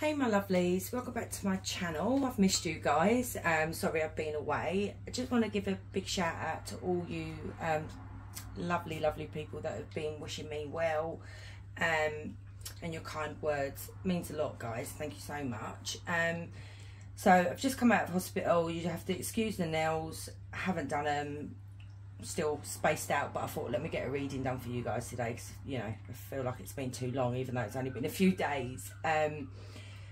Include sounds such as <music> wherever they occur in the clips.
Hey my lovelies, welcome back to my channel. I've missed you guys. Um, sorry I've been away. I just want to give a big shout out to all you um, lovely, lovely people that have been wishing me well. Um, and your kind words means a lot guys. Thank you so much. Um, so I've just come out of hospital. You have to excuse the nails. I haven't done them. Still spaced out, but I thought let me get a reading done for you guys today. Cause, you know, I feel like it's been too long, even though it's only been a few days. Um,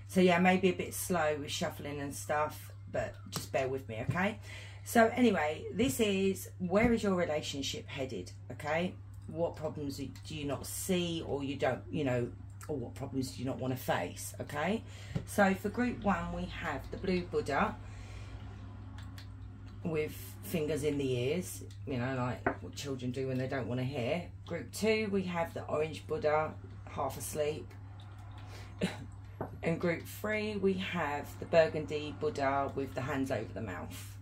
so yeah, maybe a bit slow with shuffling and stuff, but just bear with me, okay? So anyway, this is where is your relationship headed, okay? What problems do you not see or you don't, you know, or what problems do you not want to face, okay? So for group one, we have the blue Buddha with fingers in the ears, you know, like what children do when they don't want to hear. Group two, we have the orange Buddha, half asleep. In group three, we have the burgundy Buddha with the hands over the mouth.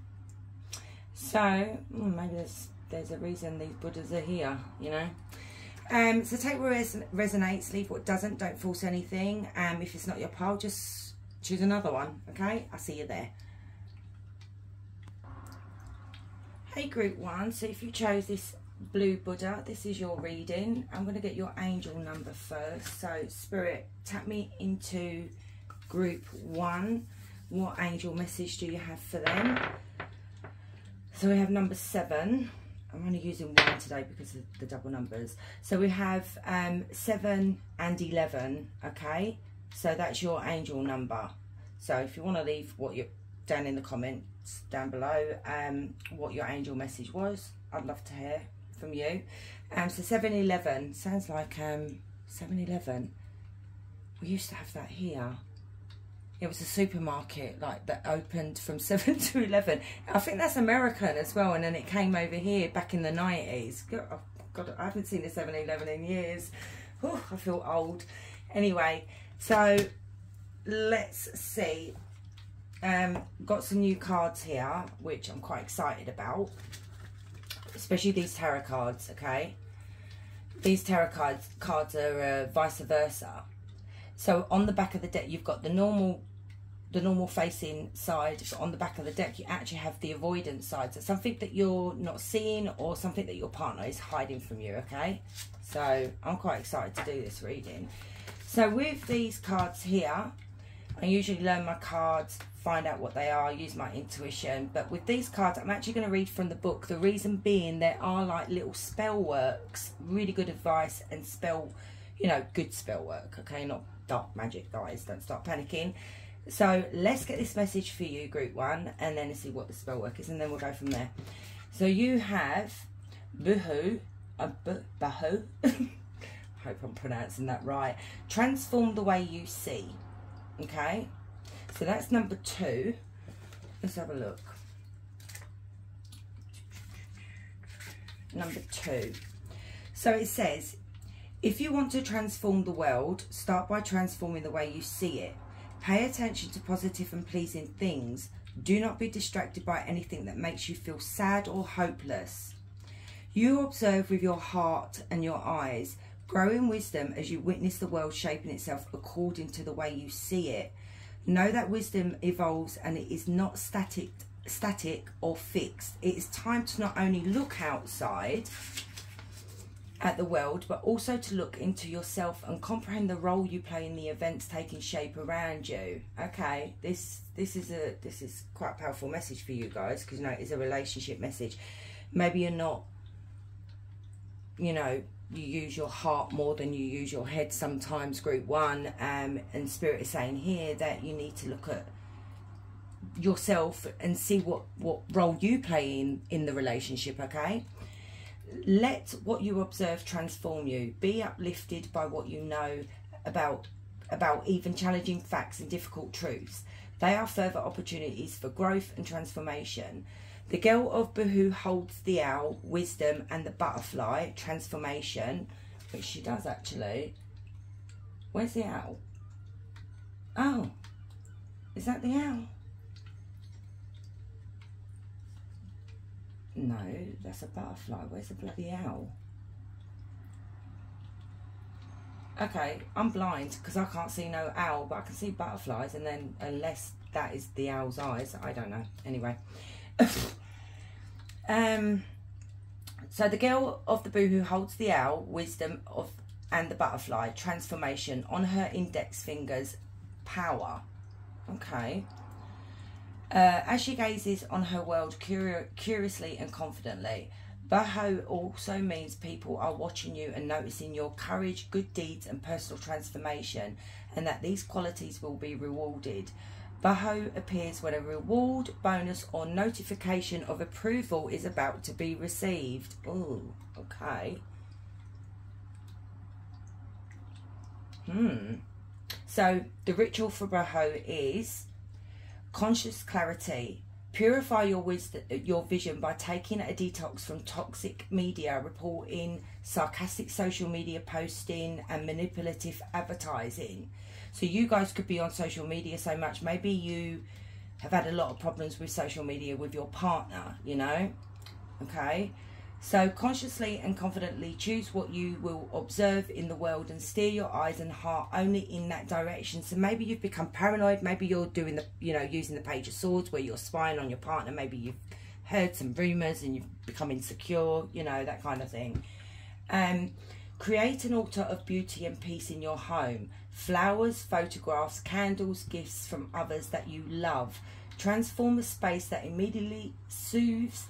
So, hmm, maybe there's, there's a reason these Buddhas are here, you know. Um, so take what res resonates, leave what doesn't, don't force anything. Um, if it's not your pile, just choose another one, okay? I'll see you there. Hey group one, so if you chose this blue Buddha, this is your reading. I'm going to get your angel number first. So Spirit, tap me into group one. What angel message do you have for them? So we have number seven. I'm only using one today because of the double numbers. So we have um, seven and 11, okay? So that's your angel number. So if you want to leave what you're down in the comments down below, um, what your angel message was, I'd love to hear from you. Um, so 7-Eleven, sounds like um, 7-Eleven. We used to have that here. It was a supermarket like that opened from <laughs> 7 to 11. I think that's American as well. And then it came over here back in the 90s. God, God I haven't seen a 7-Eleven in years. Oh, I feel old. Anyway, so let's see. Um, got some new cards here, which I'm quite excited about especially these tarot cards, okay? These tarot cards, cards are uh, vice versa. So on the back of the deck, you've got the normal the normal facing side, but on the back of the deck, you actually have the avoidance side. So something that you're not seeing or something that your partner is hiding from you, okay? So I'm quite excited to do this reading. So with these cards here, I usually learn my cards find out what they are, use my intuition. But with these cards, I'm actually going to read from the book. The reason being there are like little spell works, really good advice and spell, you know, good spell work. Okay, not dark magic, guys. Don't start panicking. So let's get this message for you, group one, and then see what the spell work is, and then we'll go from there. So you have Buhu, uh, Bahu. <laughs> hope I'm pronouncing that right. Transform the way you see. Okay. So that's number two. Let's have a look. Number two. So it says, if you want to transform the world, start by transforming the way you see it. Pay attention to positive and pleasing things. Do not be distracted by anything that makes you feel sad or hopeless. You observe with your heart and your eyes. Grow in wisdom as you witness the world shaping itself according to the way you see it. Know that wisdom evolves and it is not static, static or fixed. It is time to not only look outside at the world, but also to look into yourself and comprehend the role you play in the events taking shape around you. Okay, this this is a this is quite a powerful message for you guys because you know it's a relationship message. Maybe you're not, you know, you use your heart more than you use your head sometimes group one um, and spirit is saying here that you need to look at yourself and see what what role you play in in the relationship okay? Let what you observe transform you. Be uplifted by what you know about about even challenging facts and difficult truths. They are further opportunities for growth and transformation the girl of Bahu holds the owl, wisdom, and the butterfly, transformation, which she does actually. Where's the owl? Oh, is that the owl? No, that's a butterfly. Where's the bloody owl? Okay, I'm blind because I can't see no owl, but I can see butterflies, and then unless that is the owl's eyes, I don't know. Anyway, um, so the girl of the boohoo holds the owl, wisdom of, and the butterfly transformation on her index fingers, power. Okay. Uh, as she gazes on her world curi- curiously and confidently, Baho also means people are watching you and noticing your courage, good deeds, and personal transformation, and that these qualities will be rewarded. Baho appears when a reward, bonus, or notification of approval is about to be received. Oh, okay. Hmm. So the ritual for Baho is conscious clarity, Purify your wisdom, your vision by taking a detox from toxic media reporting, sarcastic social media posting, and manipulative advertising. So you guys could be on social media so much. Maybe you have had a lot of problems with social media with your partner. You know, okay. So consciously and confidently choose what you will observe in the world and steer your eyes and heart only in that direction. So maybe you've become paranoid, maybe you're doing the you know, using the page of swords where you're spying on your partner, maybe you've heard some rumours and you've become insecure, you know, that kind of thing. Um create an altar of beauty and peace in your home. Flowers, photographs, candles, gifts from others that you love. Transform a space that immediately soothes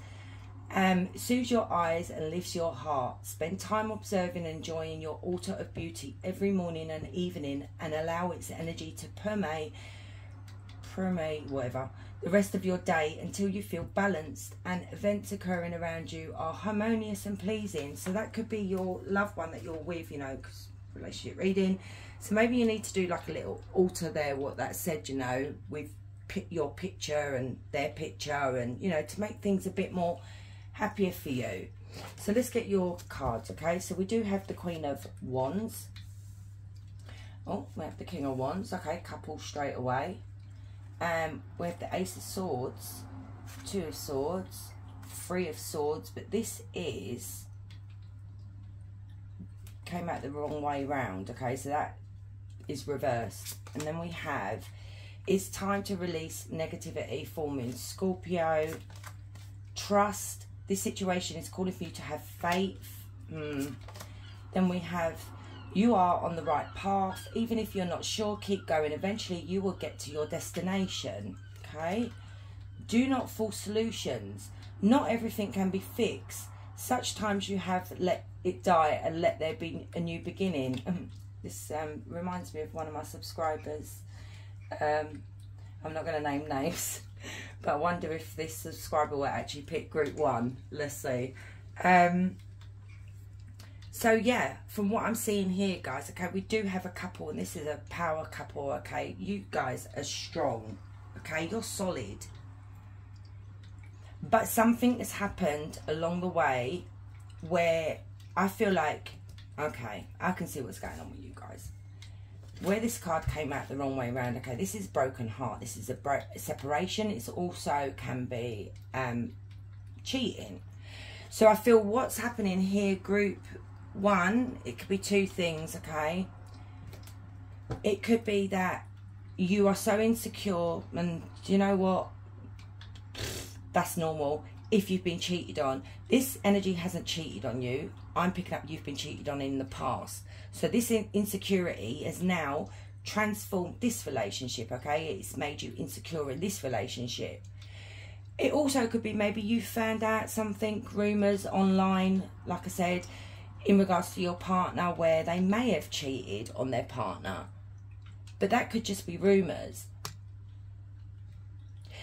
um, soothes your eyes and lifts your heart. Spend time observing and enjoying your altar of beauty every morning and evening and allow its energy to permeate, permeate, whatever, the rest of your day until you feel balanced and events occurring around you are harmonious and pleasing. So that could be your loved one that you're with, you know, because relationship reading. So maybe you need to do like a little altar there, what that said, you know, with your picture and their picture and, you know, to make things a bit more happier for you. So let's get your cards, okay? So we do have the Queen of Wands. Oh, we have the King of Wands. Okay, couple straight away. Um, we have the Ace of Swords, Two of Swords, Three of Swords, but this is came out the wrong way round. Okay, so that is reversed. And then we have it's time to release negativity forming Scorpio, trust, this situation is calling for you to have faith. Mm. Then we have you are on the right path. Even if you're not sure, keep going. Eventually, you will get to your destination. Okay? Do not force solutions. Not everything can be fixed. Such times you have let it die and let there be a new beginning. <laughs> this um, reminds me of one of my subscribers. Um, I'm not going to name <laughs> names. but I wonder if this subscriber will actually pick group one. Let's see. Um, so yeah, from what I'm seeing here, guys, okay, we do have a couple, and this is a power couple, okay? You guys are strong, okay? You're solid. But something has happened along the way where I feel like, okay, I can see what's going on with you guys where this card came out the wrong way around, okay, this is broken heart. This is a separation. It's also can be um, cheating. So I feel what's happening here, group one, it could be two things, okay? It could be that you are so insecure and you know what? That's normal if you've been cheated on. This energy hasn't cheated on you. I'm picking up you've been cheated on in the past. So this insecurity has now transformed this relationship, okay? It's made you insecure in this relationship. It also could be maybe you found out something, rumours online, like I said, in regards to your partner where they may have cheated on their partner. But that could just be rumours.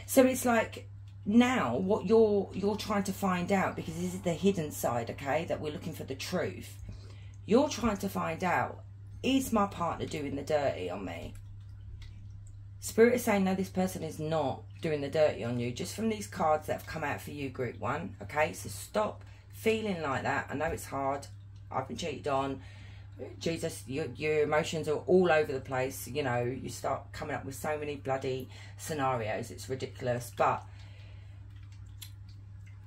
So it's like now what you're you're trying to find out because this is the hidden side okay that we're looking for the truth. You're trying to find out is my partner doing the dirty on me? Spirit is saying no this person is not doing the dirty on you. Just from these cards that have come out for you group one okay? So stop feeling like that. I know it's hard. I've been cheated on. Jesus, your, your emotions are all over the place. You know, you start coming up with so many bloody scenarios. It's ridiculous. But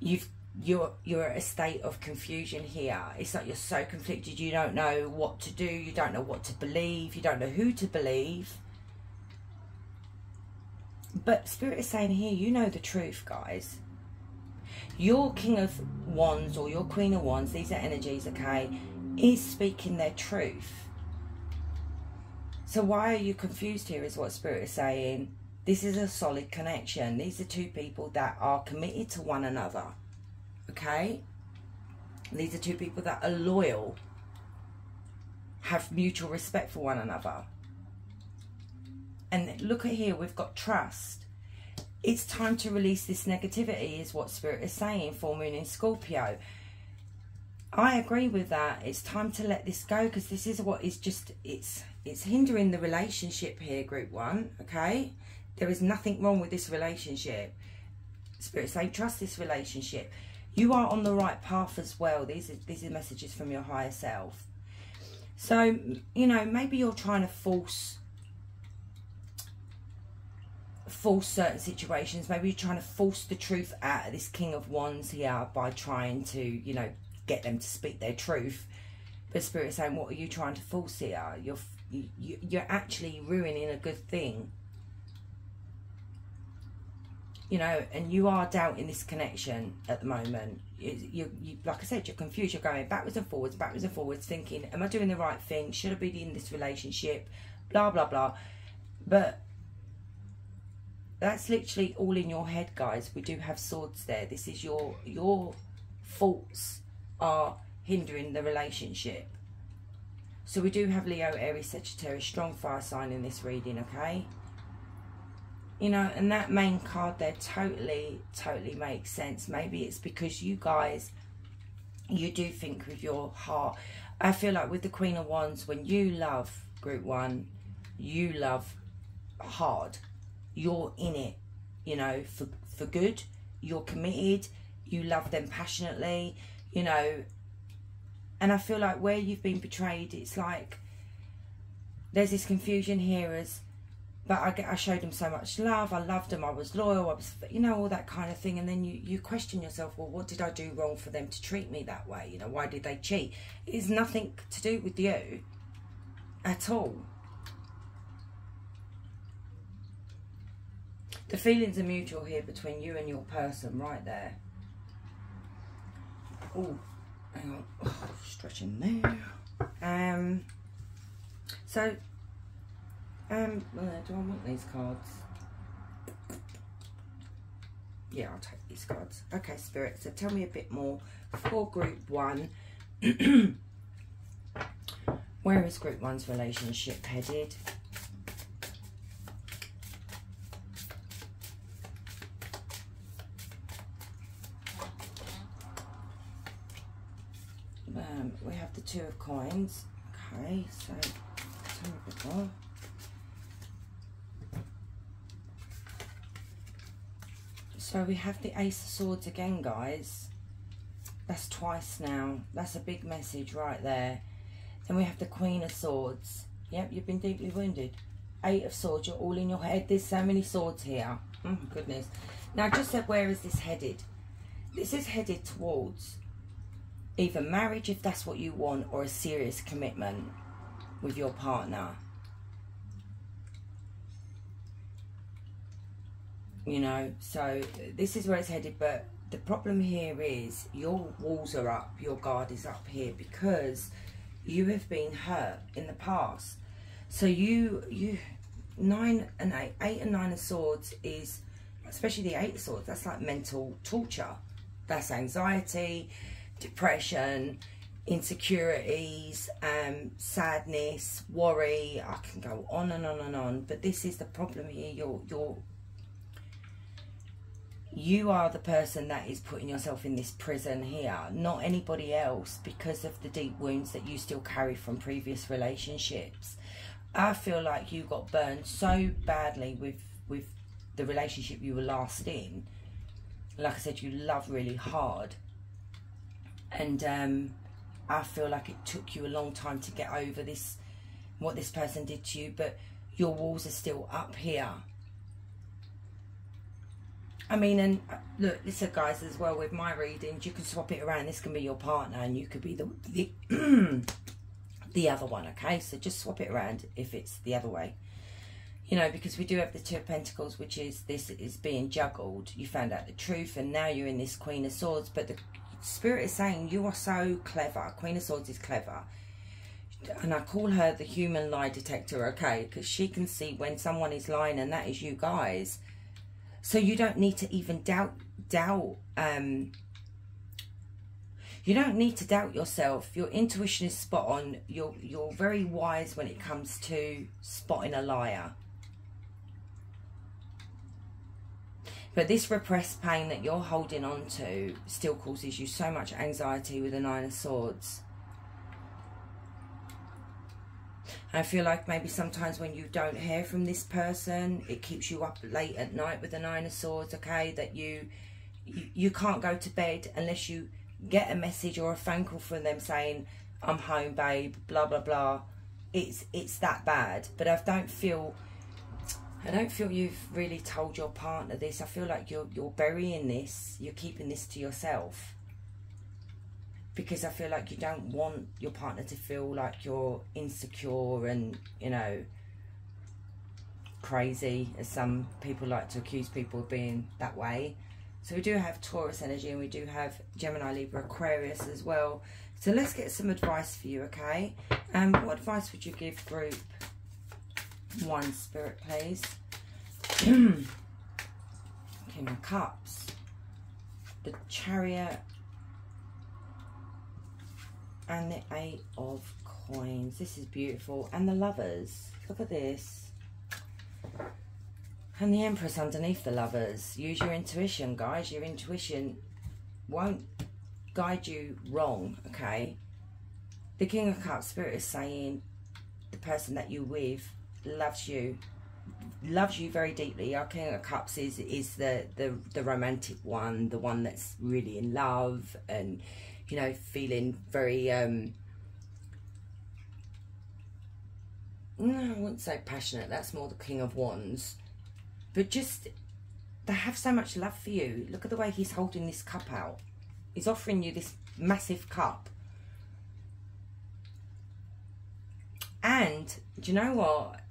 you've you're you're at a state of confusion here. It's like you're so conflicted. You don't know what to do. You don't know what to believe. You don't know who to believe. But Spirit is saying here, you know the truth, guys. Your King of Wands or your Queen of Wands, these are energies, okay, is speaking their truth. So why are you confused here is what Spirit is saying. This is a solid connection. These are two people that are committed to one another. Okay? These are two people that are loyal, have mutual respect for one another. And look at here, we've got trust. It's time to release this negativity, is what Spirit is saying, full moon in Scorpio. I agree with that. It's time to let this go because this is what is just, it's it's hindering the relationship here, group one, okay? There is nothing wrong with this relationship. Spirit saying, trust this relationship. You are on the right path as well. These are, these are messages from your higher self. So, you know, maybe you're trying to force force certain situations. Maybe you're trying to force the truth out of this King of Wands here by trying to, you know, get them to speak their truth. But Spirit saying, what are you trying to force here? You're you, you're actually ruining a good thing. You know, and you are doubting this connection at the moment. You, you, you, like I said, you're confused. You're going backwards and forwards, backwards and forwards, thinking, "Am I doing the right thing? Should I be in this relationship?" Blah blah blah. But that's literally all in your head, guys. We do have swords there. This is your your faults are hindering the relationship. So we do have Leo, Aries, Sagittarius, strong fire sign in this reading, okay? You know, and that main card there totally, totally makes sense. Maybe it's because you guys, you do think with your heart. I feel like with the Queen of Wands, when you love Group 1, you love hard. You're in it, you know, for, for good. You're committed. You love them passionately. You know, and I feel like where you've been betrayed, it's like there's this confusion here as, but I, I showed him so much love, I loved him, I was loyal, I was, you know, all that kind of thing. And then you, you question yourself, well, what did I do wrong for them to treat me that way? You know, why did they cheat? It is nothing to do with you at all. The feelings are mutual here between you and your person right there. Oh, hang on, oh, <sighs> stretching there. Um, so, um, uh, do I want these cards? Yeah, I'll take these cards. Okay, Spirit, so tell me a bit more for Group 1. <clears throat> Where is Group 1's relationship headed? Um, we have the two of coins. Okay, so tell me a bit more. So we have the Ace of Swords again, guys. That's twice now. That's a big message right there. Then we have the Queen of Swords. Yep, you've been deeply wounded. Eight of Swords, you're all in your head. There's so many swords here. Oh goodness. Now, I just said, where is this headed? This is headed towards either marriage if that's what you want or a serious commitment with your partner. You know, so this is where it's headed, but the problem here is your walls are up, your guard is up here because you have been hurt in the past. So you, you, nine and eight, eight and nine of swords is, especially the eight of swords, that's like mental torture. That's anxiety, depression, insecurities, um, sadness, worry. I can go on and on and on. But this is the problem here. You're you're you are the person that is putting yourself in this prison here, not anybody else, because of the deep wounds that you still carry from previous relationships. I feel like you got burned so badly with with the relationship you were last in. Like I said, you love really hard and um, I feel like it took you a long time to get over this, what this person did to you, but your walls are still up here. I mean, and uh, look, listen, guys, as well with my readings, you can swap it around. This can be your partner, and you could be the the, <clears throat> the other one. Okay, so just swap it around if it's the other way. You know, because we do have the Two of Pentacles, which is this is being juggled. You found out the truth, and now you're in this Queen of Swords. But the Spirit is saying you are so clever. Queen of Swords is clever and I call her the human lie detector, okay? Because she can see when someone is lying, and that is you guys. So you don't need to even doubt, doubt, um, you don't need to doubt yourself. Your intuition is spot on. You're, you're very wise when it comes to spotting a liar. But this repressed pain that you're holding on to still causes you so much anxiety with the Nine of Swords. I feel like maybe sometimes when you don't hear from this person, it keeps you up late at night with the Nine of Swords, okay? That you, you, you can't go to bed unless you get a message or a phone call from them saying, I'm home, babe, blah, blah, blah. It's, it's that bad. But I don't feel... I don't feel you've really told your partner this. I feel like you're you're burying this. You're keeping this to yourself because I feel like you don't want your partner to feel like you're insecure and, you know, crazy, as some people like to accuse people of being that way. So we do have Taurus energy and we do have Gemini, Libra, Aquarius as well. So let's get some advice for you, okay? Um, what advice would you give group one, Spirit, please? <clears throat> King of Cups, the Chariot, and the eight of coins. This is beautiful. And the lovers. Look at this. And the empress underneath the lovers. Use your intuition guys. Your intuition won't guide you wrong okay? The king of cups spirit is saying the person that you're with loves you loves you very deeply. Our king of cups is is the the the romantic one the one that's really in love and you know, feeling very, um, no, I wouldn't say passionate, that's more the King of Wands, but just, they have so much love for you. Look at the way he's holding this cup out. He's offering you this massive cup. And, do you know what?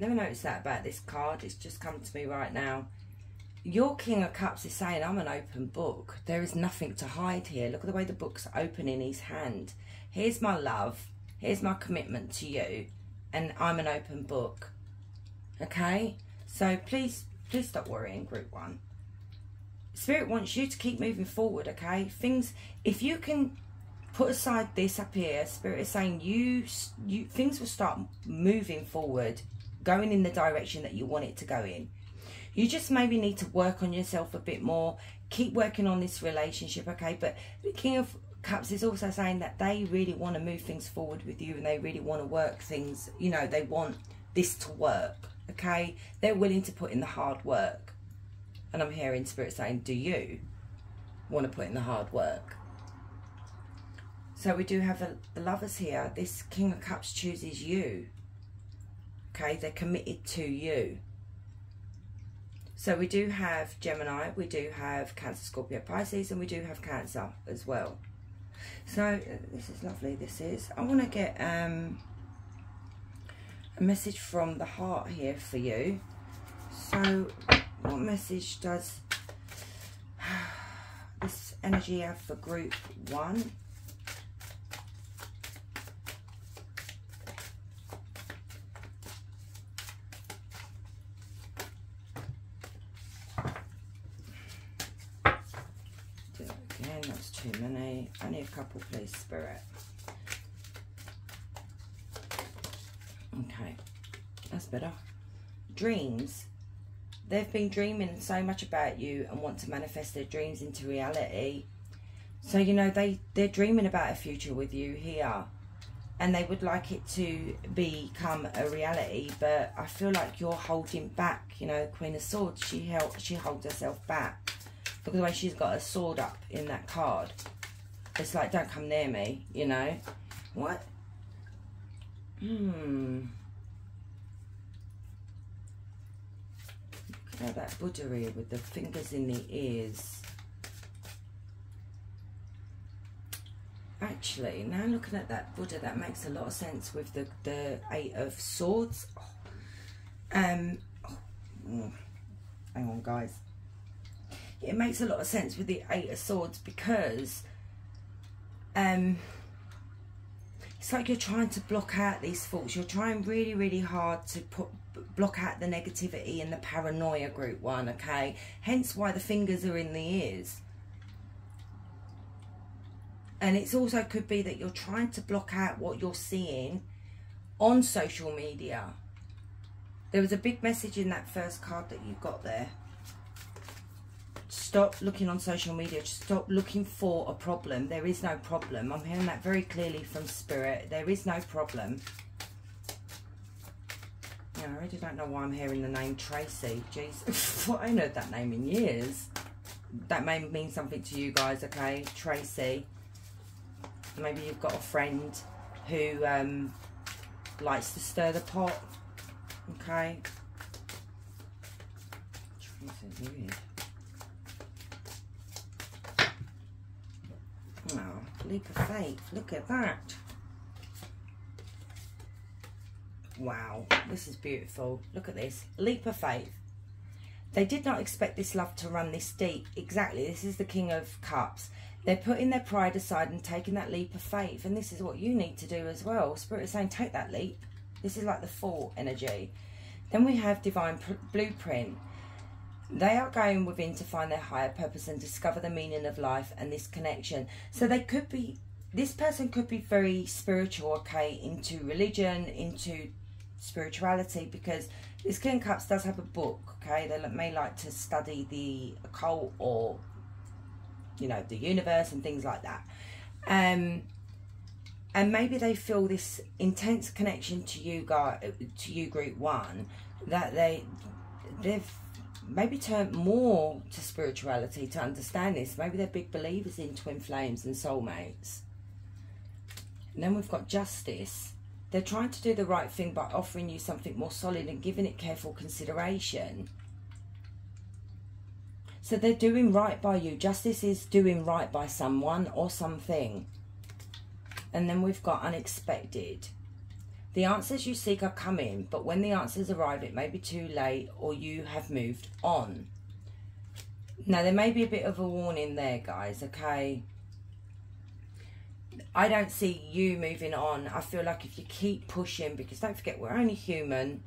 Never noticed that about this card. It's just come to me right now your King of Cups is saying, I'm an open book. There is nothing to hide here. Look at the way the book's open in his hand. Here's my love. Here's my commitment to you. And I'm an open book. Okay? So please, please stop worrying, group one. Spirit wants you to keep moving forward, okay? Things, if you can put aside this up here, Spirit is saying you, you things will start moving forward, going in the direction that you want it to go in you just maybe need to work on yourself a bit more. Keep working on this relationship, okay? But the King of Cups is also saying that they really want to move things forward with you and they really want to work things, you know, they want this to work, okay? They're willing to put in the hard work. And I'm hearing Spirit saying, do you want to put in the hard work? So we do have the lovers here. This King of Cups chooses you. Okay, they're committed to you. So we do have Gemini, we do have Cancer, Scorpio, Pisces, and we do have Cancer as well. So uh, this is lovely, this is. I want to get um, a message from the heart here for you. So what message does <sighs> this energy have for group one? Couple, please, Spirit. Okay, that's better. Dreams. They've been dreaming so much about you and want to manifest their dreams into reality. So, you know, they, they're dreaming about a future with you here. And they would like it to become a reality, but I feel like you're holding back. You know, Queen of Swords, she held, she holds herself back. Look at the way she's got a sword up in that card. It's like, don't come near me, you know. What? Hmm. at that Buddha here with the fingers in the ears. Actually, now looking at that Buddha, that makes a lot of sense with the, the Eight of Swords. Um, oh, hang on, guys. It makes a lot of sense with the Eight of Swords because um, it's like you're trying to block out these thoughts. You're trying really, really hard to put block out the negativity and the paranoia group one, okay? Hence why the fingers are in the ears. And it's also could be that you're trying to block out what you're seeing on social media. There was a big message in that first card that you got there. Stop looking on social media. Just stop looking for a problem. There is no problem. I'm hearing that very clearly from Spirit. There is no problem. Yeah, I really don't know why I'm hearing the name Tracy. Jeez, <laughs> I ain't heard that name in years. That may mean something to you guys, okay? Tracy. Maybe you've got a friend who um, likes to stir the pot, okay? Tracy, weird. Oh, leap of faith. Look at that. Wow, this is beautiful. Look at this. Leap of faith. They did not expect this love to run this deep. Exactly. This is the King of Cups. They're putting their pride aside and taking that leap of faith. And this is what you need to do as well. Spirit is saying, take that leap. This is like the full energy. Then we have Divine Blueprint. They are going within to find their higher purpose and discover the meaning of life and this connection. So they could be, this person could be very spiritual, okay, into religion, into spirituality because this King Cups does have a book, okay? They may like to study the occult or, you know, the universe and things like that. Um, and maybe they feel this intense connection to you guys, to you group one, that they, they've maybe turn more to spirituality to understand this. Maybe they're big believers in twin flames and soulmates. And then we've got justice they're trying to do the right thing by offering you something more solid and giving it careful consideration. So they're doing right by you. Justice is doing right by someone or something. And then we've got unexpected. The answers you seek are coming, but when the answers arrive, it may be too late or you have moved on. Now, there may be a bit of a warning there, guys, okay? I don't see you moving on. I feel like if you keep pushing, because don't forget, we're only human.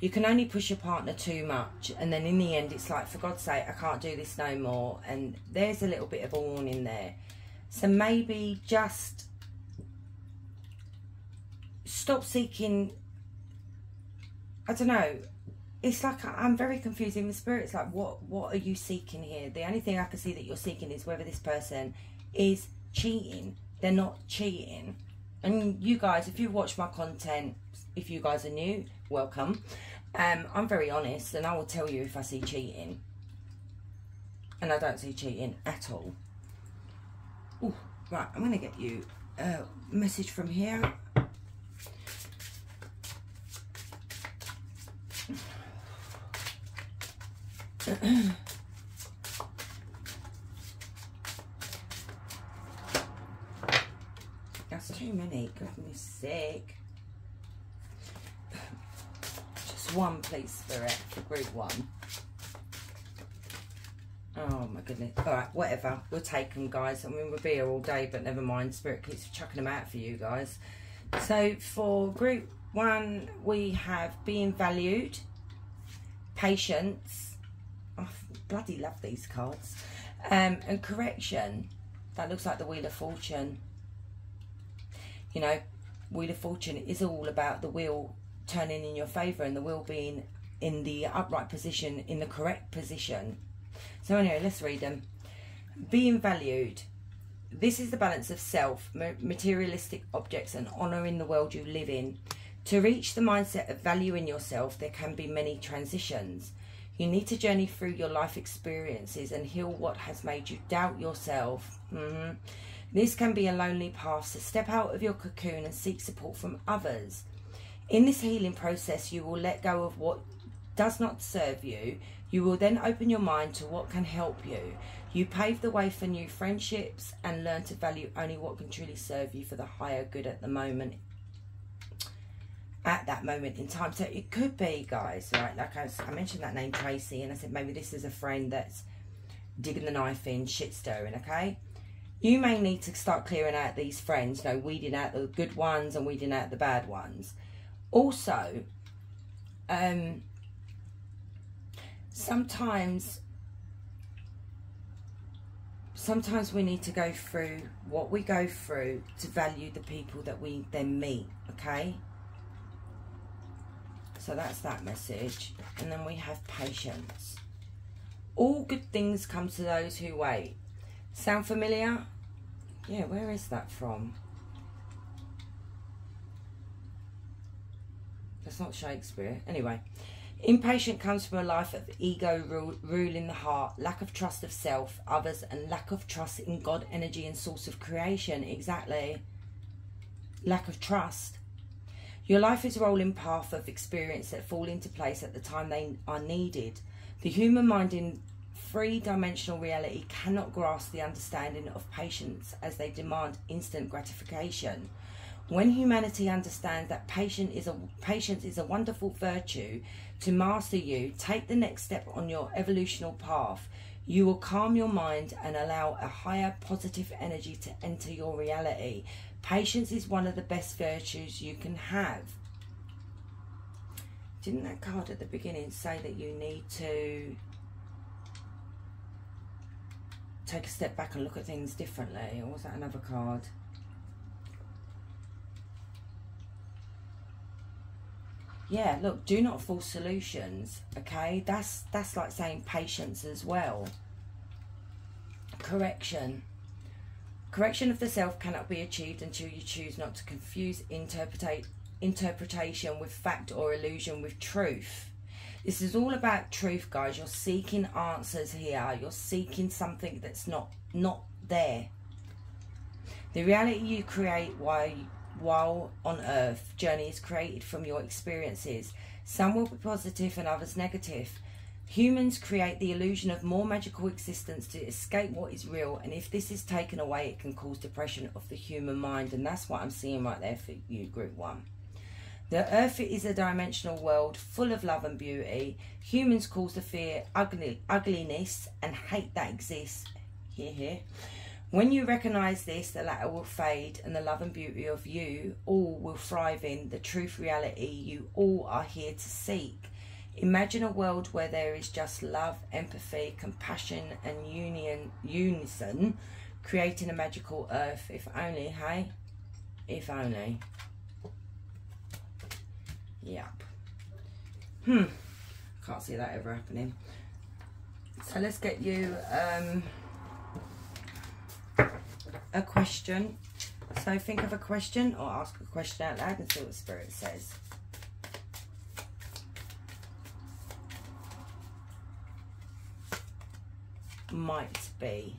You can only push your partner too much. And then in the end, it's like, for God's sake, I can't do this no more. And there's a little bit of a warning there. So maybe just stop seeking. I don't know. It's like I'm very confused in the spirit. It's like, what, what are you seeking here? The only thing I can see that you're seeking is whether this person is cheating they're not cheating. And you guys, if you watch my content, if you guys are new, welcome. Um, I'm very honest and I will tell you if I see cheating. And I don't see cheating at all. Ooh, right, I'm going to get you a message from here. Too many, goodness sake. Just one, please, Spirit, group one. Oh my goodness. Alright, whatever. We'll take them, guys. I mean, we'll be here all day, but never mind. Spirit keeps chucking them out for you guys. So, for group one, we have being valued, patience. Bloody love these cards. Um, and correction. That looks like the Wheel of Fortune you know, Wheel of Fortune is all about the wheel turning in your favour and the wheel being in the upright position, in the correct position. So anyway, let's read them. Being valued. This is the balance of self, materialistic objects and honour in the world you live in. To reach the mindset of valuing yourself, there can be many transitions. You need to journey through your life experiences and heal what has made you doubt yourself. Mm -hmm. This can be a lonely path, so step out of your cocoon and seek support from others. In this healing process, you will let go of what does not serve you, you will then open your mind to what can help you. You pave the way for new friendships and learn to value only what can truly serve you for the higher good at the moment. At that moment in time. So it could be, guys, right? Like I, I mentioned that name Tracy, and I said maybe this is a friend that's digging the knife in, shit stirring, okay? You may need to start clearing out these friends, you know, weeding out the good ones and weeding out the bad ones. Also, um, sometimes sometimes we need to go through what we go through to value the people that we then meet okay so that's that message and then we have patience all good things come to those who wait sound familiar yeah where is that from that's not shakespeare anyway Impatient comes from a life of ego rule, ruling the heart, lack of trust of self, others, and lack of trust in God, energy, and source of creation. Exactly. Lack of trust. Your life is a rolling path of experience that fall into place at the time they are needed. The human mind in three dimensional reality cannot grasp the understanding of patience as they demand instant gratification. When humanity understands that patience is a patience is a wonderful virtue to master you, take the next step on your evolutional path. You will calm your mind and allow a higher positive energy to enter your reality. Patience is one of the best virtues you can have. Didn't that card at the beginning say that you need to take a step back and look at things differently? Or was that another card? yeah look do not force solutions okay that's that's like saying patience as well correction correction of the self cannot be achieved until you choose not to confuse interpretate interpretation with fact or illusion with truth this is all about truth guys you're seeking answers here you're seeking something that's not not there the reality you create while while on earth journey is created from your experiences. Some will be positive and others negative. Humans create the illusion of more magical existence to escape what is real, and if this is taken away, it can cause depression of the human mind, and that's what I'm seeing right there for you, Group 1. The earth is a dimensional world full of love and beauty. Humans cause the fear, ugly, ugliness, and hate that exists. Here, here. When you recognize this, the latter will fade and the love and beauty of you all will thrive in the truth reality you all are here to seek. Imagine a world where there is just love, empathy, compassion, and union, unison, creating a magical earth. If only, hey? If only. Yep. Hmm. Can't see that ever happening. So let's get you. Um, a question. So think of a question or ask a question out loud and see what Spirit says. Might be.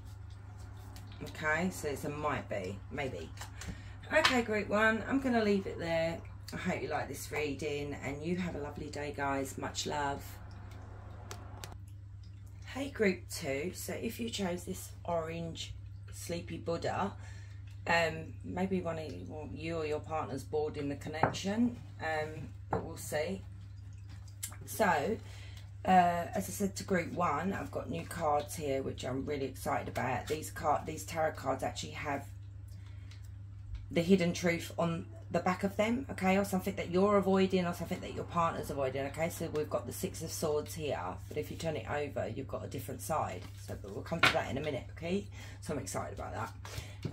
Okay, so it's a might be, maybe. Okay, group one, I'm going to leave it there. I hope you like this reading and you have a lovely day, guys. Much love. Hey, group two. So if you chose this orange Sleepy Buddha, um, maybe one of you, or your partner's bored in the connection, um, but we'll see. So, uh, as I said to group one, I've got new cards here, which I'm really excited about. These card, these tarot cards actually have the hidden truth on the back of them, okay, or something that you're avoiding or something that your partner's avoiding, okay? So we've got the Six of Swords here, but if you turn it over, you've got a different side. So but we'll come to that in a minute, okay? So I'm excited about that.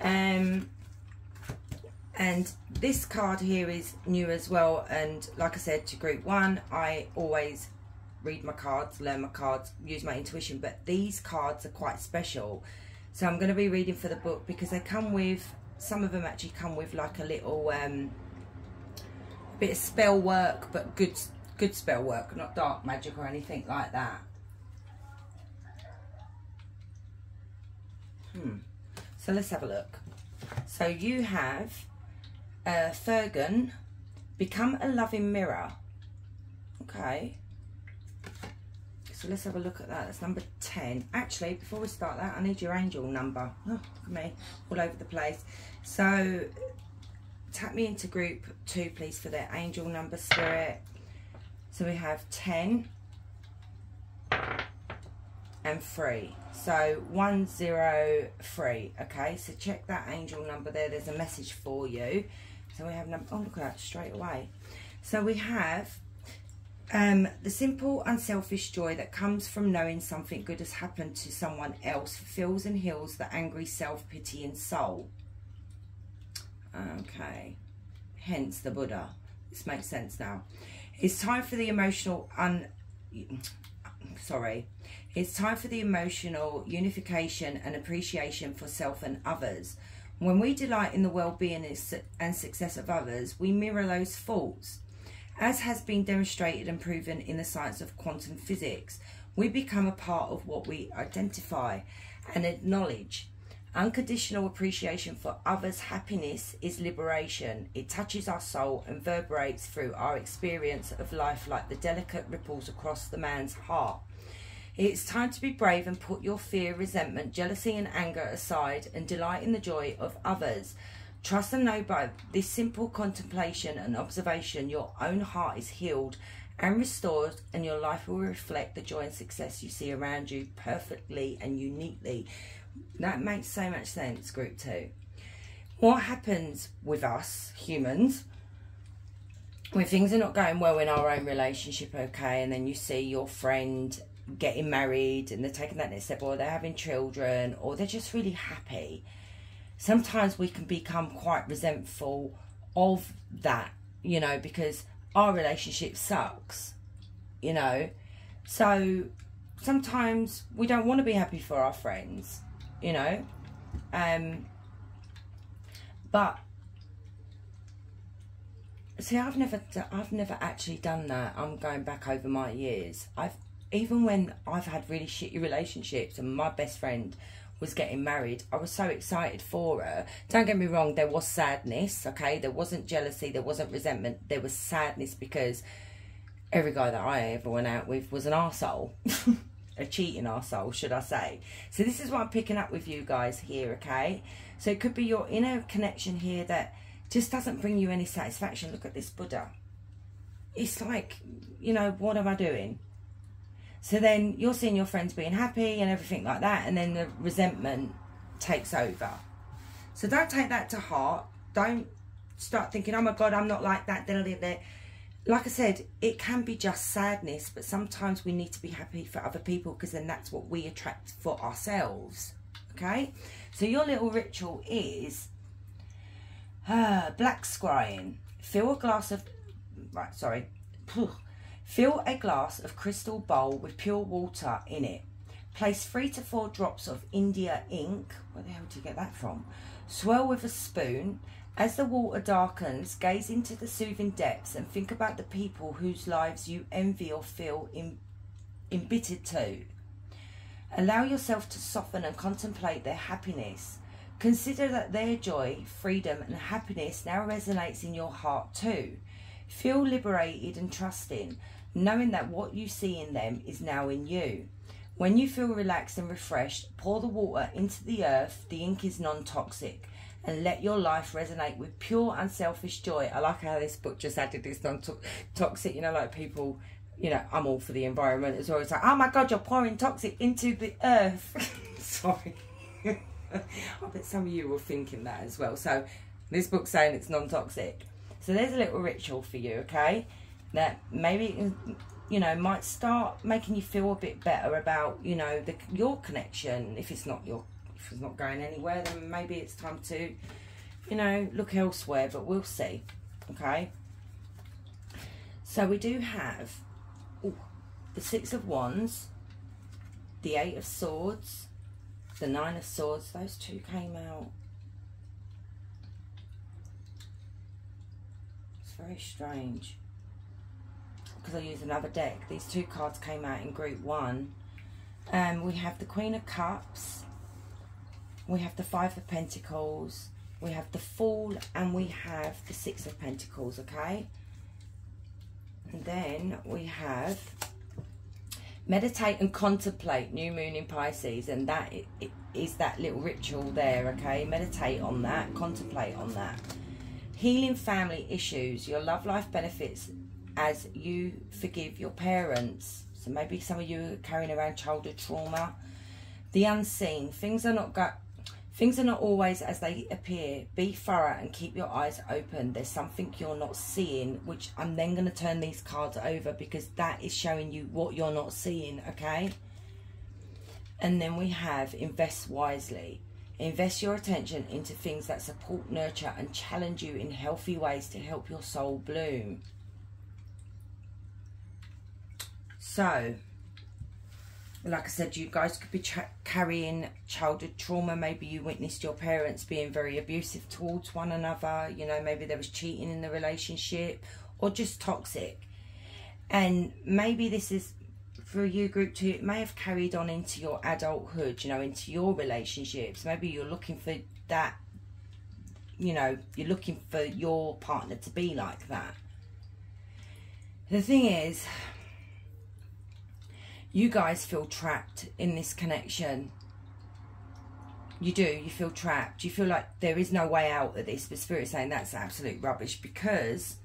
Um, and this card here is new as well. And like I said to group one, I always read my cards, learn my cards, use my intuition, but these cards are quite special. So I'm going to be reading for the book because they come with some of them actually come with like a little um, bit of spell work, but good good spell work, not dark magic or anything like that. Hmm. So let's have a look. So you have uh, Fergan, become a loving mirror. Okay. So let's have a look at that. That's number 10. Actually, before we start that, I need your angel number. Oh, look at me, all over the place. So tap me into group two, please, for their angel number spirit. So we have 10 and 3. So 103. Okay, so check that angel number there. There's a message for you. So we have number, oh, look at that, straight away. So we have um, the simple, unselfish joy that comes from knowing something good has happened to someone else fulfills and heals the angry self-pitying soul. Okay, hence the Buddha. This makes sense now. It's time for the emotional un. Sorry, it's time for the emotional unification and appreciation for self and others. When we delight in the well-being and success of others, we mirror those faults. As has been demonstrated and proven in the science of quantum physics, we become a part of what we identify and acknowledge. Unconditional appreciation for others' happiness is liberation. It touches our soul and reverberates through our experience of life like the delicate ripples across the man's heart. It's time to be brave and put your fear, resentment, jealousy, and anger aside and delight in the joy of others. Trust and know by this simple contemplation and observation, your own heart is healed and restored, and your life will reflect the joy and success you see around you perfectly and uniquely. That makes so much sense, group two. What happens with us humans when things are not going well in our own relationship, okay, and then you see your friend getting married and they're taking that next step, or they're having children, or they're just really happy sometimes we can become quite resentful of that, you know, because our relationship sucks, you know. So sometimes we don't want to be happy for our friends, you know. Um, but see, I've never, I've never actually done that. I'm going back over my years. I've even when I've had really shitty relationships, and my best friend was getting married. I was so excited for her. Don't get me wrong, there was sadness, okay? There wasn't jealousy, there wasn't resentment, there was sadness because every guy that I ever went out with was an arsehole. <laughs> a cheating arsehole, should I say. So this is what I'm picking up with you guys here, okay? So it could be your inner connection here that just doesn't bring you any satisfaction. Look at this Buddha. It's like, you know, what am I doing? So then you're seeing your friends being happy and everything like that, and then the resentment takes over. So don't take that to heart. Don't start thinking, oh my God, I'm not like that. Like I said, it can be just sadness, but sometimes we need to be happy for other people because then that's what we attract for ourselves. Okay? So your little ritual is uh, <sighs> black scrying. Fill a glass of, right, sorry. Fill a glass of crystal bowl with pure water in it. Place three to four drops of India ink. Where the hell did you get that from? Swirl with a spoon. As the water darkens, gaze into the soothing depths and think about the people whose lives you envy or feel embittered to. Allow yourself to soften and contemplate their happiness. Consider that their joy, freedom, and happiness now resonates in your heart too. Feel liberated and trusting knowing that what you see in them is now in you. When you feel relaxed and refreshed, pour the water into the earth. The ink is non toxic. And let your life resonate with pure, unselfish joy. I like how this book just added this non toxic, you know, like people, you know, I'm all for the environment as well. It's like, oh my God, you're pouring toxic into the earth. <laughs> Sorry. <laughs> I bet some of you were thinking that as well. So this book's saying it's non toxic. So there's a little ritual for you, okay? That maybe you know might start making you feel a bit better about you know the, your connection. If it's not your if it's not going anywhere then maybe it's time to you know look elsewhere but we'll see. Okay? So we do have ooh, the six of wands the eight of swords the nine of swords. Those two came out. It's very strange because I use another deck. These two cards came out in group one. Um, we have the Queen of Cups. We have the Five of Pentacles. We have the Fool and we have the Six of Pentacles, okay? And then we have meditate and contemplate new moon in Pisces, and that is that little ritual there, okay? Meditate on that, contemplate on that. Healing family issues, your love life benefits as you forgive your parents. So maybe some of you are carrying around childhood trauma. The unseen, things are not got Things are not always as they appear. Be thorough and keep your eyes open. There's something you're not seeing, which I'm then going to turn these cards over because that is showing you what you're not seeing, okay? And then we have invest wisely. Invest your attention into things that support, nurture, and challenge you in healthy ways to help your soul bloom. So, like I said, you guys could be carrying childhood trauma. Maybe you witnessed your parents being very abusive towards one another. You know, maybe there was cheating in the relationship or just toxic. And maybe this is for you group two, it may have carried on into your adulthood, you know, into your relationships. Maybe you're looking for that, you know, you're looking for your partner to be like that. The thing is, you guys feel trapped in this connection. You do, you feel trapped. You feel like there is no way out of this, but Spirit's saying that's absolute rubbish because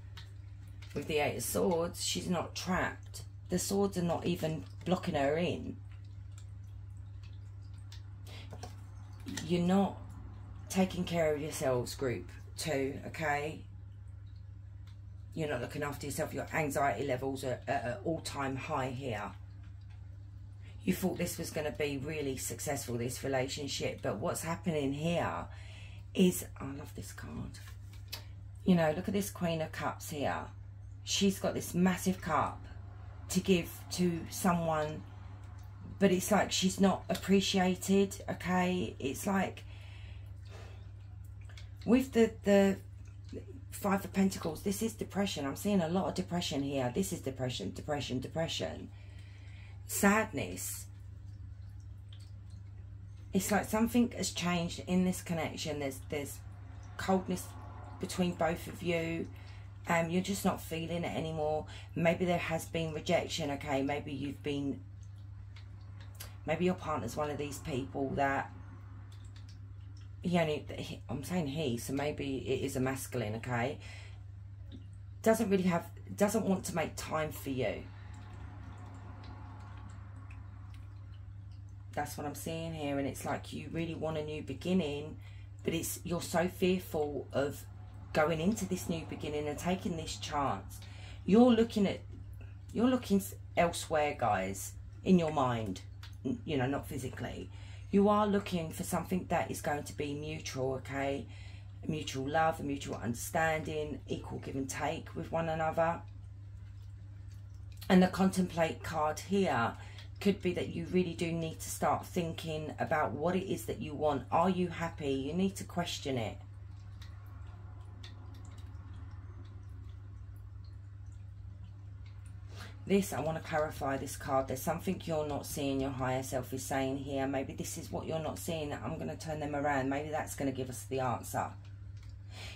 with the Eight of Swords, she's not trapped. The swords are not even blocking her in. You're not taking care of yourselves, group two, okay? You're not looking after yourself. Your anxiety levels are at an all-time high here you thought this was going to be really successful, this relationship. But what's happening here is, I love this card. You know, look at this Queen of Cups here. She's got this massive cup to give to someone, but it's like she's not appreciated, okay? It's like, with the, the Five of Pentacles, this is depression. I'm seeing a lot of depression here. This is depression, depression, depression sadness. It's like something has changed in this connection. There's there's coldness between both of you. Um, you're just not feeling it anymore. Maybe there has been rejection. Okay, maybe you've been. Maybe your partner's one of these people that. He only. He, I'm saying he, so maybe it is a masculine. Okay. Doesn't really have. Doesn't want to make time for you that's what I'm seeing here. And it's like you really want a new beginning, but it's you're so fearful of going into this new beginning and taking this chance. You're looking at, you're looking elsewhere, guys, in your mind, you know, not physically. You are looking for something that is going to be mutual, okay? Mutual love, mutual understanding, equal give and take with one another. And the contemplate card here could be that you really do need to start thinking about what it is that you want. Are you happy? You need to question it. This, I want to clarify this card. There's something you're not seeing your higher self is saying here. Maybe this is what you're not seeing. I'm going to turn them around. Maybe that's going to give us the answer.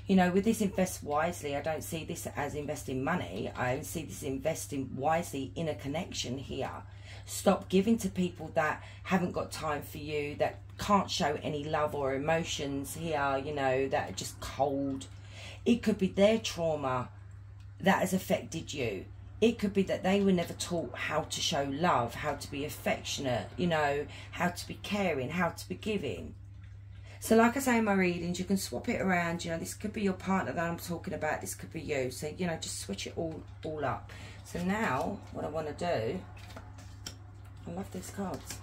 You know, with this invest wisely, I don't see this as investing money. I see this investing wisely in a connection here Stop giving to people that haven't got time for you, that can't show any love or emotions here, you know, that are just cold. It could be their trauma that has affected you. It could be that they were never taught how to show love, how to be affectionate, you know, how to be caring, how to be giving. So like I say in my readings, you can swap it around. You know, this could be your partner that I'm talking about. This could be you. So, you know, just switch it all, all up. So now what I want to do I love these cards.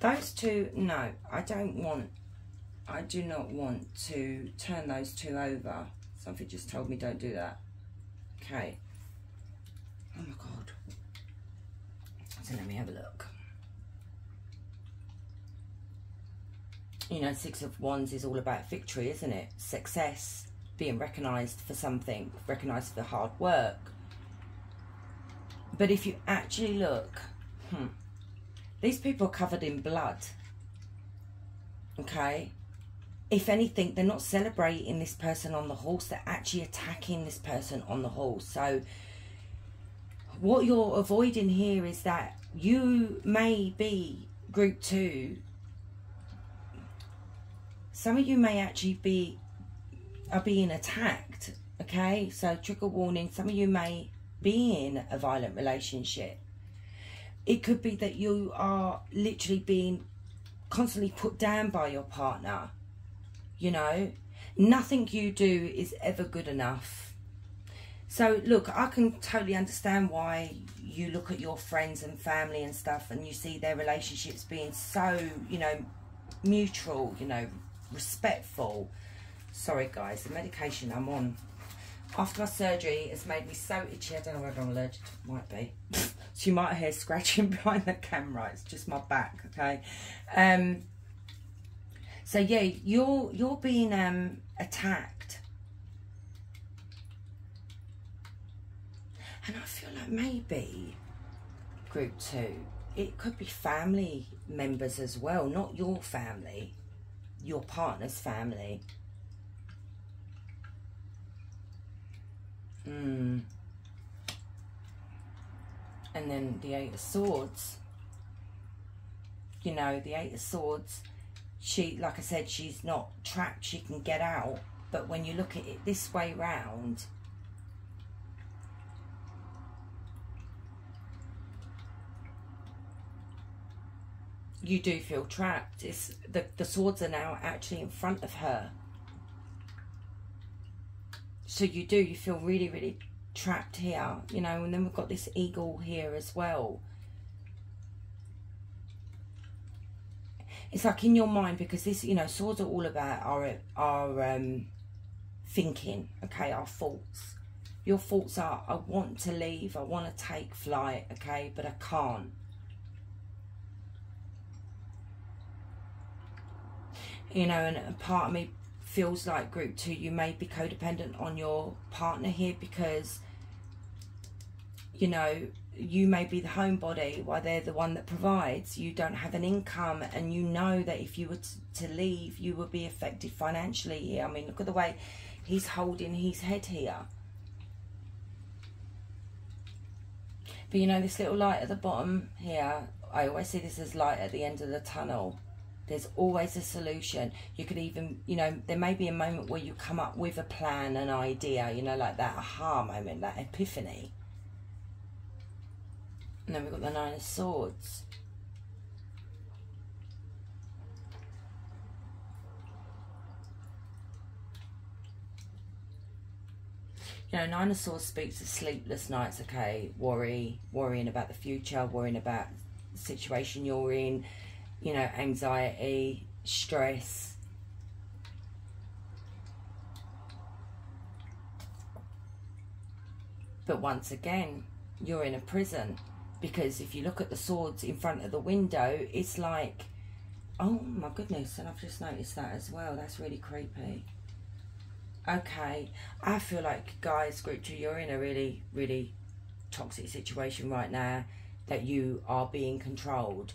those two, no, I don't want, I do not want to turn those two over. Something just told me don't do that. Okay. Oh my God. So let me have a look. You know, Six of Wands is all about victory, isn't it? Success being recognised for something, recognised for hard work. But if you actually look, hmm, these people are covered in blood. Okay? if anything, they're not celebrating this person on the horse, they're actually attacking this person on the horse. So, what you're avoiding here is that you may be group two. Some of you may actually be are being attacked. Okay, so trigger warning. Some of you may be in a violent relationship. It could be that you are literally being constantly put down by your partner you know nothing you do is ever good enough so look i can totally understand why you look at your friends and family and stuff and you see their relationships being so you know mutual you know respectful sorry guys the medication i'm on. After my surgery has made me so itchy i don't know whether i'm allergic might be. <laughs> So you might hear scratching <laughs> behind the camera it's just my back okay? Um so yeah, you're you're being um, attacked, and I feel like maybe group two, it could be family members as well, not your family, your partner's family. Hmm. And then the Eight of Swords. You know, the Eight of Swords she, like I said, she's not trapped, she can get out. But when you look at it this way round, you do feel trapped. It's the, the swords are now actually in front of her. So you do, you feel really, really trapped here, you know, and then we've got this eagle here as well. it's like in your mind because this you know swords are all about our our um thinking okay our thoughts your thoughts are i want to leave i want to take flight okay but i can't you know and a part of me feels like group two you may be codependent on your partner here because you know you may be the homebody while they're the one that provides. You don't have an income, and you know that if you were to, leave, you would be affected financially here. I mean, look at the way he's holding his head here. But you know, this little light at the bottom here, I always see this as light at the end of the tunnel. There's always a solution. You could even, you know, there may be a moment where you come up with a plan, an idea, you know, like that aha moment, that epiphany and then we've got the Nine of Swords. You know, Nine of Swords speaks of sleepless nights, okay? Worry, worrying about the future, worrying about the situation you're in, you know, anxiety, stress. But once again, you're in a prison because if you look at the swords in front of the window, it's like, oh my goodness, and I've just noticed that as well. That's really creepy. Okay, I feel like, guys, group two, you're in a really, really toxic situation right now that you are being controlled.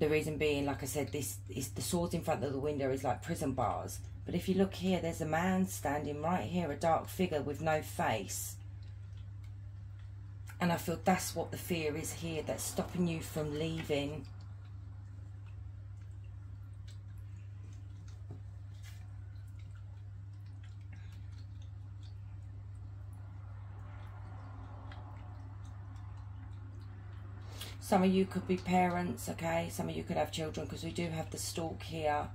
The reason being, like I said, this is the swords in front of the window is like prison bars. But if you look here, there's a man standing right here, a dark figure with no face and I feel that's what the fear is here that's stopping you from leaving. Some of you could be parents, okay? Some of you could have children because we do have the stork here.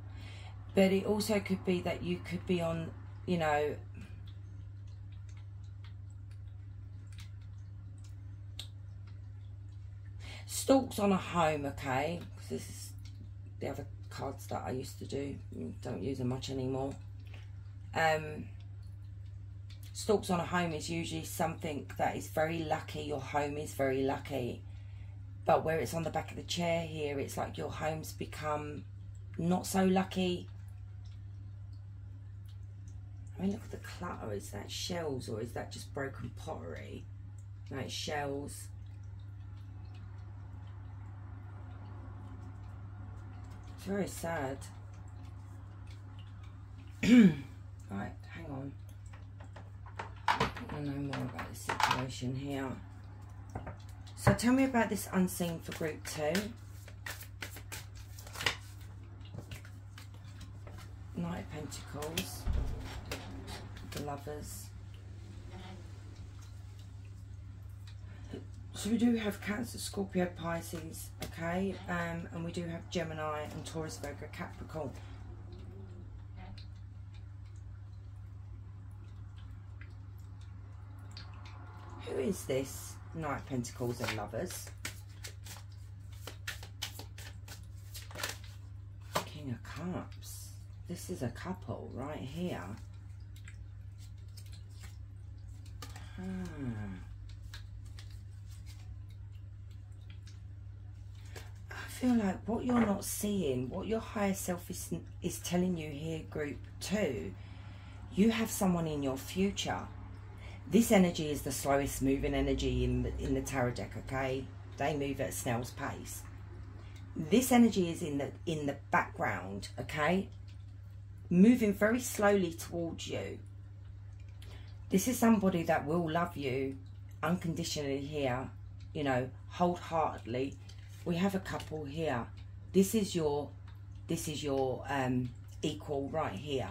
But it also could be that you could be on, you know, Storks on a home, okay? This is the other cards that I used to do. Don't use them much anymore. Um, storks on a home is usually something that is very lucky. Your home is very lucky. But where it's on the back of the chair here, it's like your home's become not so lucky. I mean, look at the clutter. Is that shells or is that just broken pottery? No, it's shells. It's very sad. <clears throat> right, hang on. I to know more about the situation here. So tell me about this unseen for group two. Knight of Pentacles, the Lovers. So we do have Cancer, Scorpio, Pisces, okay, um, and we do have Gemini and Taurus, Virgo, Capricorn. Who is this Knight of Pentacles and Lovers? King of Cups. This is a couple right here. Hmm. I feel like what you're not seeing, what your higher self is, is telling you here, group two, you have someone in your future. This energy is the slowest moving energy in the, in the tarot deck, okay? They move at snail's pace. This energy is in the in the background, okay? moving very slowly towards you. This is somebody that will love you unconditionally here, you know, wholeheartedly. We have a couple here. This is your, this is your um, equal right here.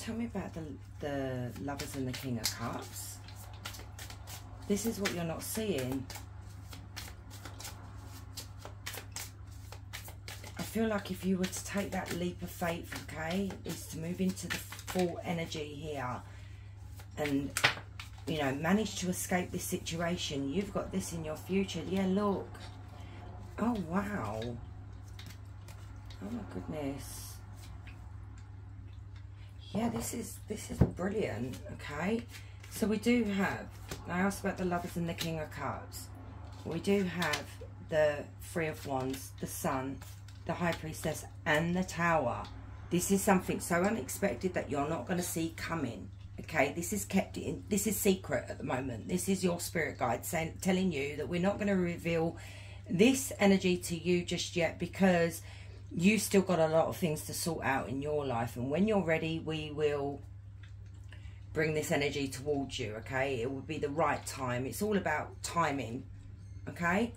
Tell me about the, the lovers and the king of cups. This is what you're not seeing. I feel like if you were to take that leap of faith, okay, is to move into the full energy here and, you know, manage to escape this situation. You've got this in your future. Yeah, look. Oh, wow. Oh, my goodness. Yeah, this is, this is brilliant, okay? So we do have, I asked about the Lovers and the King of Cups. We do have the Three of Wands, the Sun, the High Priestess and the Tower. This is something so unexpected that you're not going to see coming. Okay, this is kept in, this is secret at the moment. This is your spirit guide saying, telling you that we're not going to reveal this energy to you just yet because you still got a lot of things to sort out in your life. And when you're ready, we will bring this energy towards you, okay? It will be the right time. It's all about timing, okay?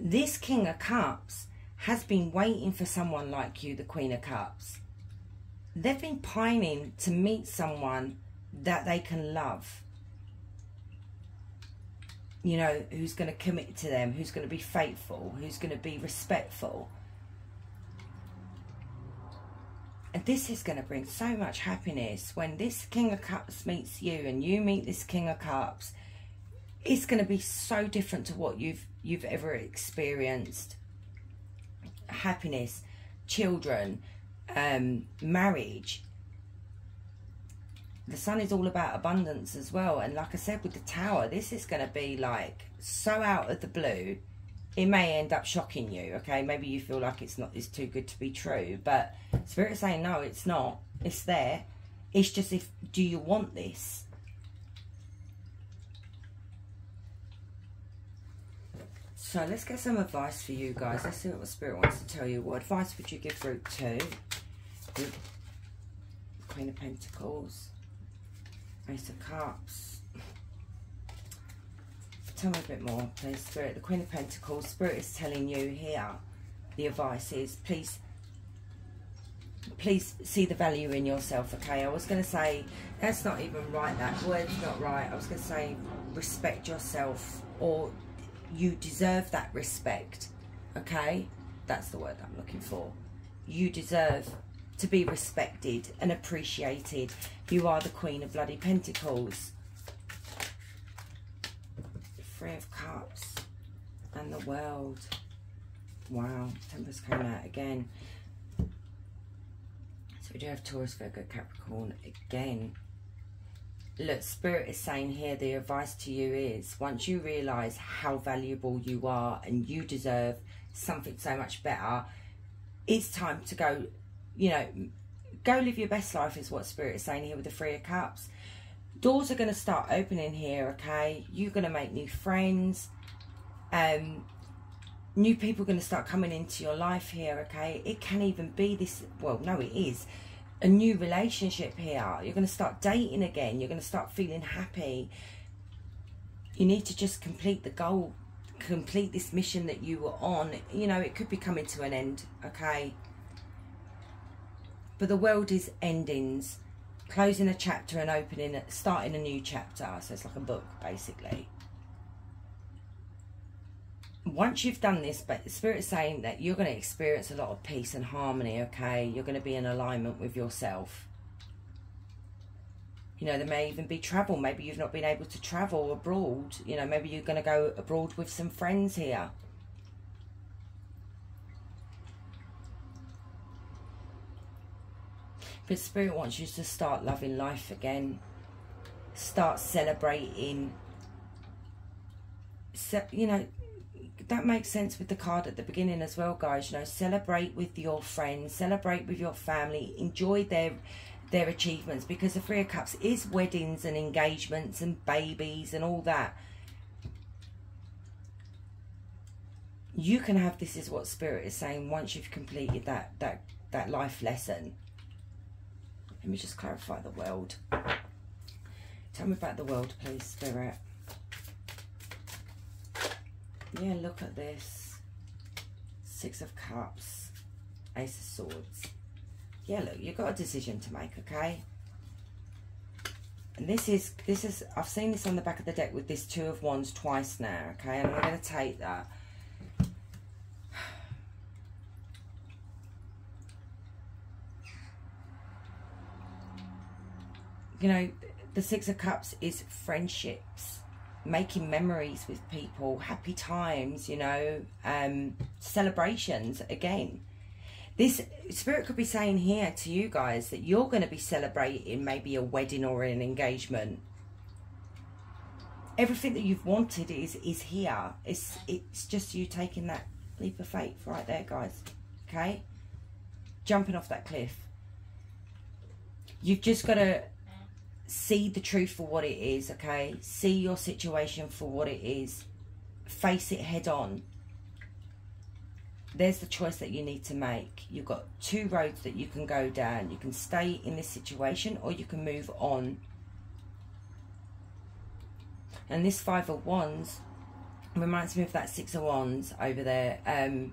This King of Cups has been waiting for someone like you, the Queen of Cups. They've been pining to meet someone that they can love. You know, who's going to commit to them, who's going to be faithful, who's going to be respectful. And this is going to bring so much happiness when this King of Cups meets you and you meet this King of Cups. It's going to be so different to what you've you've ever experienced happiness, children, um, marriage. The sun is all about abundance as well. And like I said with the tower, this is going to be like so out of the blue. It may end up shocking you, okay? Maybe you feel like it's not, it's too good to be true. But Spirit saying, no, it's not. It's there. It's just if, do you want this? So let's get some advice for you guys. Let's see what the Spirit wants to tell you. What advice would you give Group 2? Queen of Pentacles. Ace of Cups. Tell me a bit more, please, Spirit. The Queen of Pentacles. Spirit is telling you here. The advice is, please please see the value in yourself okay i was going to say that's not even right that word's not right i was going to say respect yourself or you deserve that respect. Okay? That's the word I'm looking for. You deserve to be respected and appreciated. You are the Queen of Bloody Pentacles. Three of Cups and the World. Wow, Tempest came out again. So we do have Taurus, Virgo, Capricorn again look, Spirit is saying here the advice to you is once you realise how valuable you are and you deserve something so much better, it's time to go, you know, go live your best life is what Spirit is saying here with the Three of Cups. Doors are going to start opening here, okay? You're going to make new friends. Um, new people are going to start coming into your life here, okay? It can even be this, well, no, it is a new relationship here. You're going to start dating again. You're going to start feeling happy. You need to just complete the goal, complete this mission that you were on. You know, it could be coming to an end, okay? But the world is endings, closing a chapter and opening, starting a new chapter. So it's like a book, basically once you've done this, but the Spirit's saying that you're going to experience a lot of peace and harmony, okay? You're going to be in alignment with yourself. You know, there may even be travel. Maybe you've not been able to travel abroad. You know, maybe you're going to go abroad with some friends here. But Spirit wants you to start loving life again. Start celebrating. You know, that makes sense with the card at the beginning as well, guys. You know, celebrate with your friends, celebrate with your family, enjoy their their achievements because the Three of Cups is weddings and engagements and babies and all that. You can have this is what Spirit is saying once you've completed that that that life lesson. Let me just clarify the world. Tell me about the world, please, Spirit. Yeah, look at this. Six of Cups. Ace of Swords. Yeah, look, you've got a decision to make, okay? And this is, this is, I've seen this on the back of the deck with this Two of Wands twice now, okay? And I'm going to take that. You know, the Six of Cups is friendships making memories with people, happy times, you know, um, celebrations again. This spirit could be saying here to you guys that you're going to be celebrating maybe a wedding or an engagement. Everything that you've wanted is is here. It's it's just you taking that leap of faith right there, guys. Okay, jumping off that cliff. You've just got to see the truth for what it is, okay? See your situation for what it is. Face it head on. There's the choice that you need to make. You've got two roads that you can go down. You can stay in this situation or you can move on. And this Five of Wands reminds me of that Six of Wands over there. Um,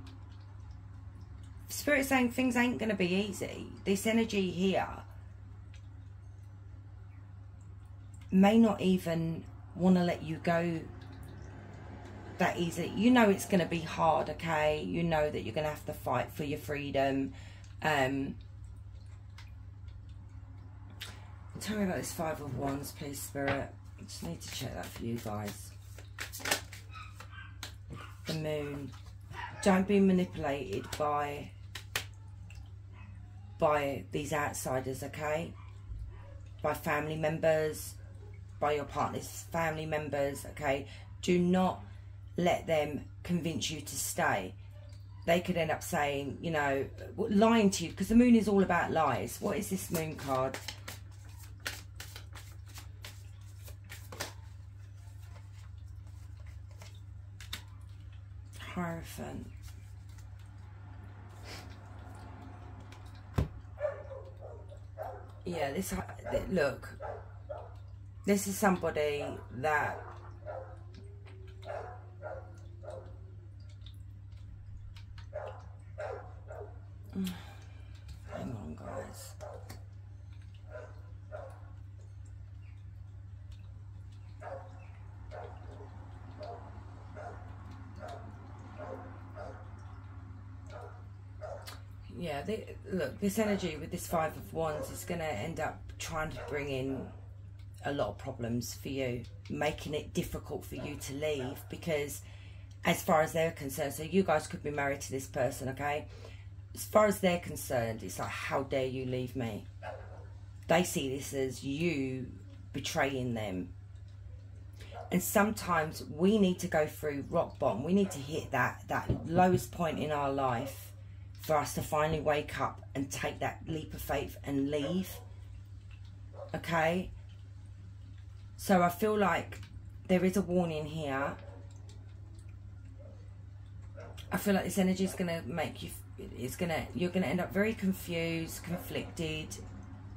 Spirit saying things ain't going to be easy. This energy here may not even want to let you go that easy. You know it's going to be hard, okay? You know that you're going to have to fight for your freedom. Um, tell me about this Five of Wands, please, Spirit. I just need to check that for you guys. The Moon. Don't be manipulated by by these outsiders, okay? By family members, by your partner's family members, okay? Do not let them convince you to stay. They could end up saying, you know, lying to you, because the moon is all about lies. What is this moon card? Hierophant. Yeah, this, look, this is somebody that hang on guys. Yeah they, look this energy with this five of wands is going to end up trying to bring in a lot of problems for you, making it difficult for you to leave because, as far as they're concerned, so you guys could be married to this person, okay? As far as they're concerned, it's like, how dare you leave me? They see this as you betraying them. And sometimes we need to go through rock bottom. We need to hit that, that lowest point in our life for us to finally wake up and take that leap of faith and leave. Okay? So I feel like there is a warning here. I feel like this energy is going to make you, it's going to, you're going to end up very confused, conflicted.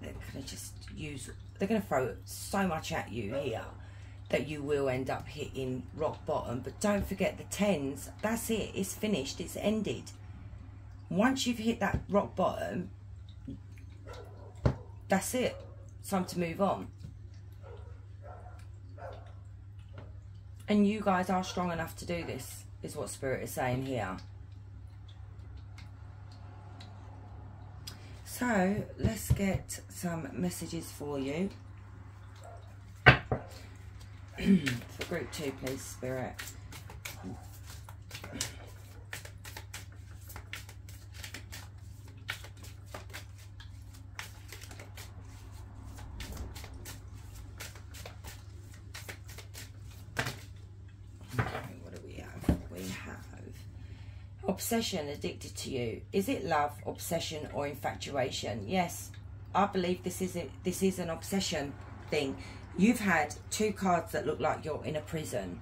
They're going to just use, they're going to throw so much at you here that you will end up hitting rock bottom. But don't forget the tens, that's it, it's finished, it's ended. Once you've hit that rock bottom, that's it. It's time to move on. And you guys are strong enough to do this, is what Spirit is saying here. So, let's get some messages for you. <clears throat> for group two, please, Spirit. Obsession addicted to you? Is it love, obsession, or infatuation? Yes, I believe this is it. This is an obsession thing. You've had two cards that look like you're in a prison.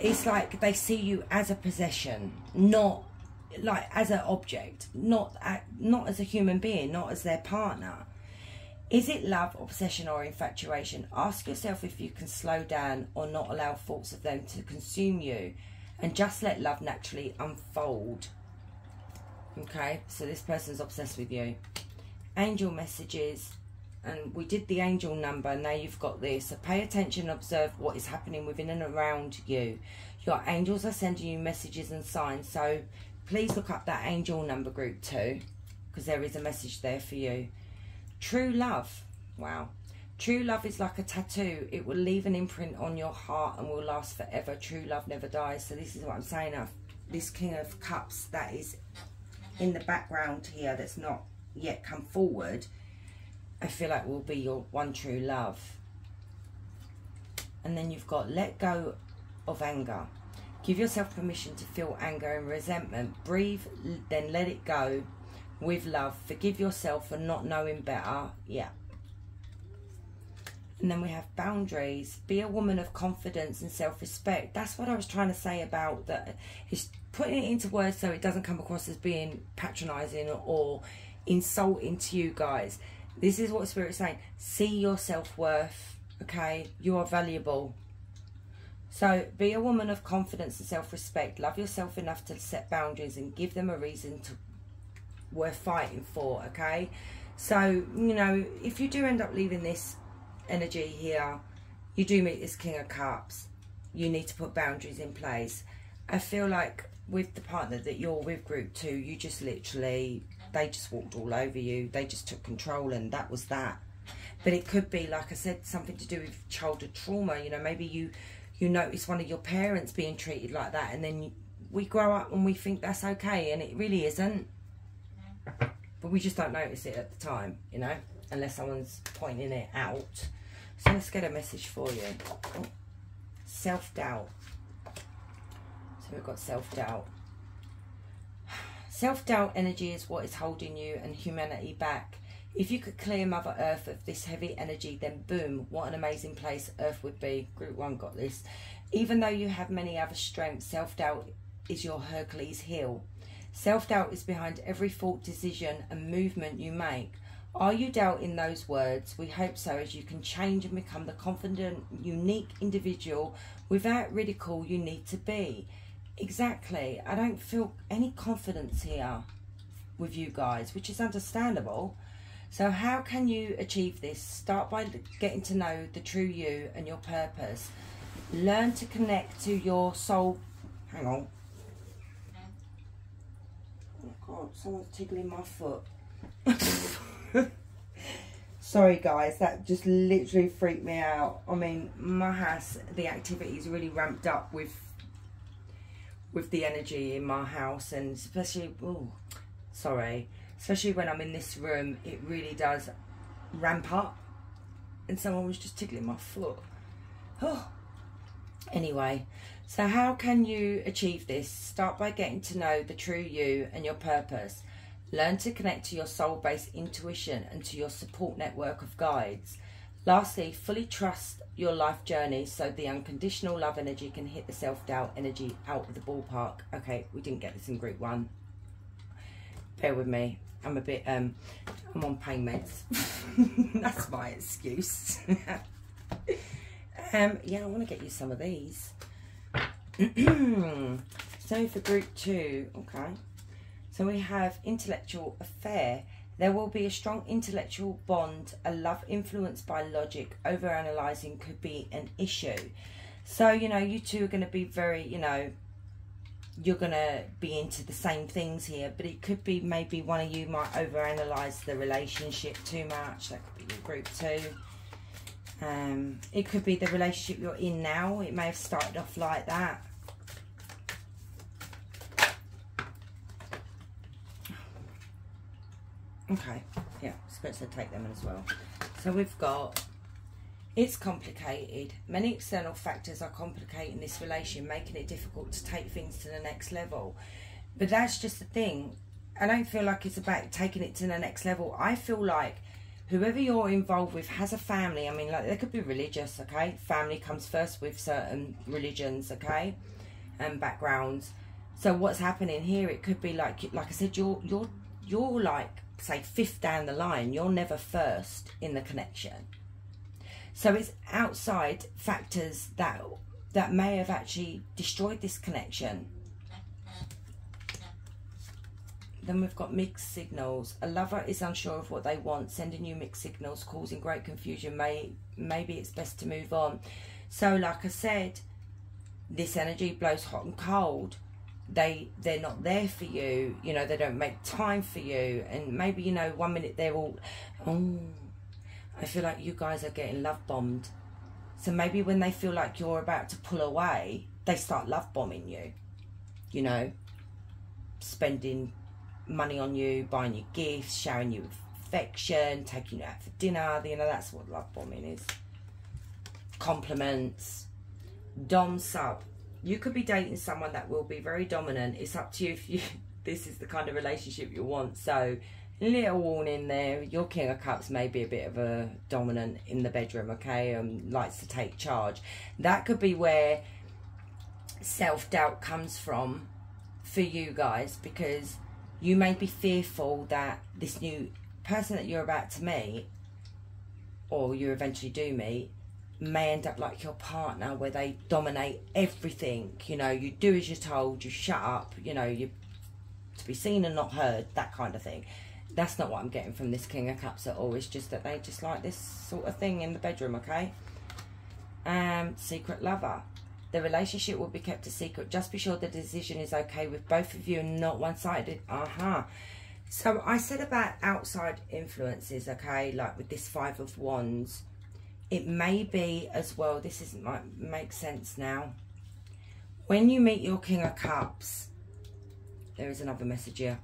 It's like they see you as a possession, not like as an object, not at, not as a human being, not as their partner. Is it love, obsession, or infatuation? Ask yourself if you can slow down or not allow thoughts of them to consume you and just let love naturally unfold. Okay, so this person's obsessed with you. Angel messages, and we did the angel number, now you've got this. So pay attention, observe what is happening within and around you. Your angels are sending you messages and signs, so please look up that angel number group two, because there is a message there for you. True love, wow. True love is like a tattoo. It will leave an imprint on your heart and will last forever. True love never dies. So this is what I'm saying. Of this King of Cups that is in the background here that's not yet come forward, I feel like will be your one true love. And then you've got let go of anger. Give yourself permission to feel anger and resentment. Breathe, then let it go with love. Forgive yourself for not knowing better. Yeah. And then we have boundaries. Be a woman of confidence and self-respect. That's what I was trying to say about that. Is putting it into words so it doesn't come across as being patronising or insulting to you guys. This is what Spirit's saying. See your self-worth. Okay, you are valuable. So be a woman of confidence and self-respect. Love yourself enough to set boundaries and give them a reason to worth fighting for. Okay. So you know if you do end up leaving this energy here, you do meet this King of Cups. You need to put boundaries in place. I feel like with the partner that you're with, group two, you just literally, they just walked all over you. They just took control and that was that. But it could be, like I said, something to do with childhood trauma. You know, maybe you, you notice one of your parents being treated like that and then you, we grow up and we think that's okay and it really isn't. But we just don't notice it at the time, you know, unless someone's pointing it out. So let's get a message for you. Self-doubt. So we've got self-doubt. Self-doubt energy is what is holding you and humanity back. If you could clear Mother Earth of this heavy energy, then boom, what an amazing place Earth would be. Group 1 got this. Even though you have many other strengths, self-doubt is your Hercules heel. Self-doubt is behind every thought, decision and movement you make. Are you doubting those words? We hope so, as you can change and become the confident, unique individual without ridicule you need to be. Exactly. I don't feel any confidence here with you guys, which is understandable. So, how can you achieve this? Start by getting to know the true you and your purpose. Learn to connect to your soul. Hang on. Oh, God, someone's tickling my foot. <laughs> Sorry guys, that just literally freaked me out. I mean, my house, the activity is really ramped up with with the energy in my house and especially, oh, sorry, especially when I'm in this room, it really does ramp up. And someone was just tickling my foot. Oh. Anyway, so how can you achieve this? Start by getting to know the true you and your purpose. Learn to connect to your soul based intuition and to your support network of guides. Lastly, fully trust your life journey so the unconditional love energy can hit the self doubt energy out of the ballpark. Okay, we didn't get this in group one. Bear with me. I'm a bit, um, I'm on pain meds. <laughs> That's my excuse. <laughs> um, yeah, I want to get you some of these. <clears throat> so for group two, okay. So we have intellectual affair. There will be a strong intellectual bond. A love influenced by logic. Over-analyzing could be an issue. So, you know, you two are going to be very, you know, you're going to be into the same things here. But it could be maybe one of you might over-analyze the relationship too much. That could be your group two. Um, it could be the relationship you're in now. It may have started off like that. Okay, yeah, to take them as well. So we've got, it's complicated. Many external factors are complicating this relation, making it difficult to take things to the next level. But that's just the thing. I don't feel like it's about taking it to the next level. I feel like whoever you're involved with has a family. I mean, like they could be religious, okay? Family comes first with certain religions, okay, and backgrounds. So what's happening here? It could be like, like I said, you're you're you're like say fifth down the line, you're never first in the connection. So it's outside factors that that may have actually destroyed this connection. Then we've got mixed signals. A lover is unsure of what they want, sending you mixed signals, causing great confusion. May maybe it's best to move on. So, like I said, this energy blows hot and cold they they're not there for you you know they don't make time for you. And maybe you know one minute they're all oh i feel like you guys are getting love bombed. So maybe when they feel like you're about to pull away they start love bombing you you know spending money on you buying you gifts showering you affection taking you out for dinner you know that's what love bombing is. Compliments. Dom sub you could be dating someone that will be very dominant. It's up to you if you <laughs> this is the kind of relationship you want. So little warning there, your King of Cups may be a bit of a dominant in the bedroom, okay, and um, likes to take charge. That could be where self-doubt comes from for you guys because you may be fearful that this new person that you're about to meet or you eventually do meet may end up like your partner where they dominate everything you know you do as you're told you shut up you know you to be seen and not heard that kind of thing. That's not what i'm getting from this king of cups at all. It's just that they just like this sort of thing in the bedroom okay? Um secret lover. The relationship will be kept a secret. Just be sure the decision is okay with both of you and not one-sided. Uh-huh. So i said about outside influences okay? Like with this five of wands it may be as well, this isn't might make sense now. When you meet your King of Cups, there is another message here.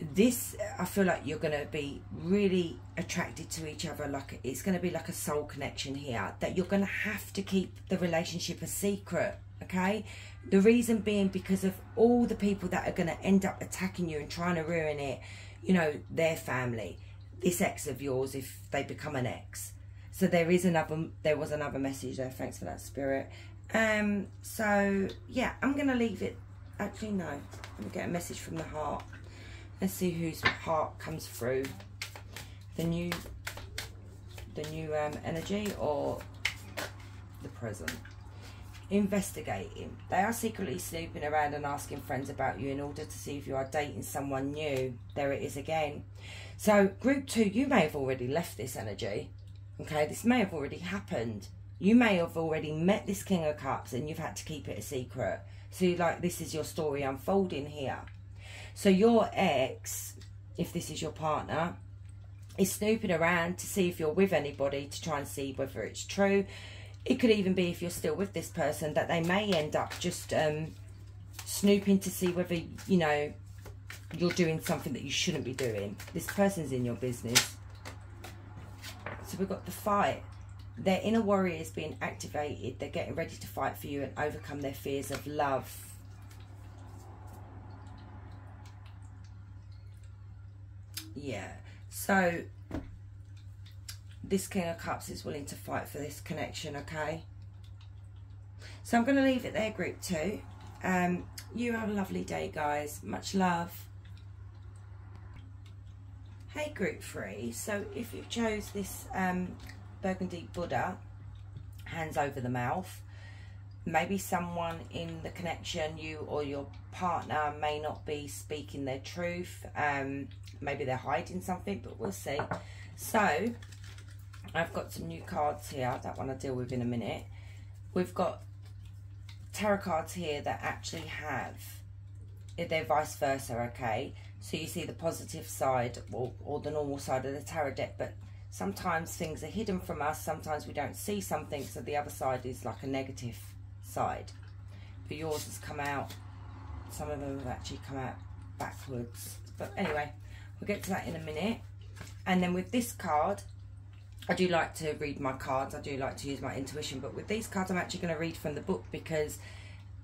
This, I feel like you're going to be really attracted to each other. Like It's going to be like a soul connection here. That you're going to have to keep the relationship a secret. Okay? The reason being because of all the people that are going to end up attacking you and trying to ruin it. You know, their family. This ex of yours, if they become an ex so there is another there was another message there. Thanks for that spirit. Um so yeah i'm gonna leave it. Actually no. Let me get a message from the heart. Let's see whose heart comes through. The new the new um, energy or the present? Investigating. They are secretly snooping around and asking friends about you in order to see if you are dating someone new. There it is again. So group two you may have already left this energy Okay, this may have already happened. You may have already met this King of Cups and you've had to keep it a secret. So, like, this is your story unfolding here. So, your ex, if this is your partner, is snooping around to see if you're with anybody to try and see whether it's true. It could even be if you're still with this person that they may end up just um, snooping to see whether, you know, you're doing something that you shouldn't be doing. This person's in your business. We've got the fight. Their inner warrior is being activated. They're getting ready to fight for you and overcome their fears of love. Yeah. So this King of Cups is willing to fight for this connection, okay? So I'm going to leave it there, group two. Um, you have a lovely day, guys. Much love. Hey, group three. So if you chose this um, Burgundy Buddha, hands over the mouth, maybe someone in the connection, you or your partner, may not be speaking their truth. Um, maybe they're hiding something, but we'll see. So, I've got some new cards here. That one I'll deal with in a minute. We've got tarot cards here that actually have, they're vice versa, okay? So you see the positive side or, or the normal side of the tarot deck, but sometimes things are hidden from us. Sometimes we don't see something, so the other side is like a negative side. But yours has come out, some of them have actually come out backwards. But anyway, we'll get to that in a minute. And then with this card, I do like to read my cards. I do like to use my intuition. But with these cards, I'm actually going to read from the book because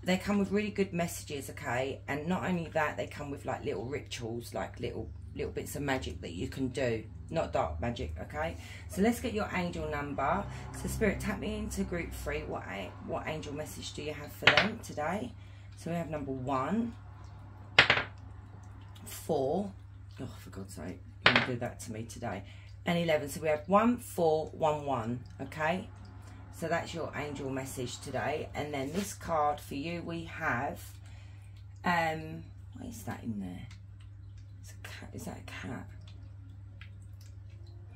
they come with really good messages, okay? And not only that, they come with like little rituals, like little little bits of magic that you can do. Not dark magic okay? So let's get your angel number. So spirit tap me into group three. What what angel message do you have for them today? So we have number one four. Oh for god's sake you do that to me today. And 11 so we have one four one one okay so that's your angel message today and then this card for you we have um what is that in there cat. Is that a cat?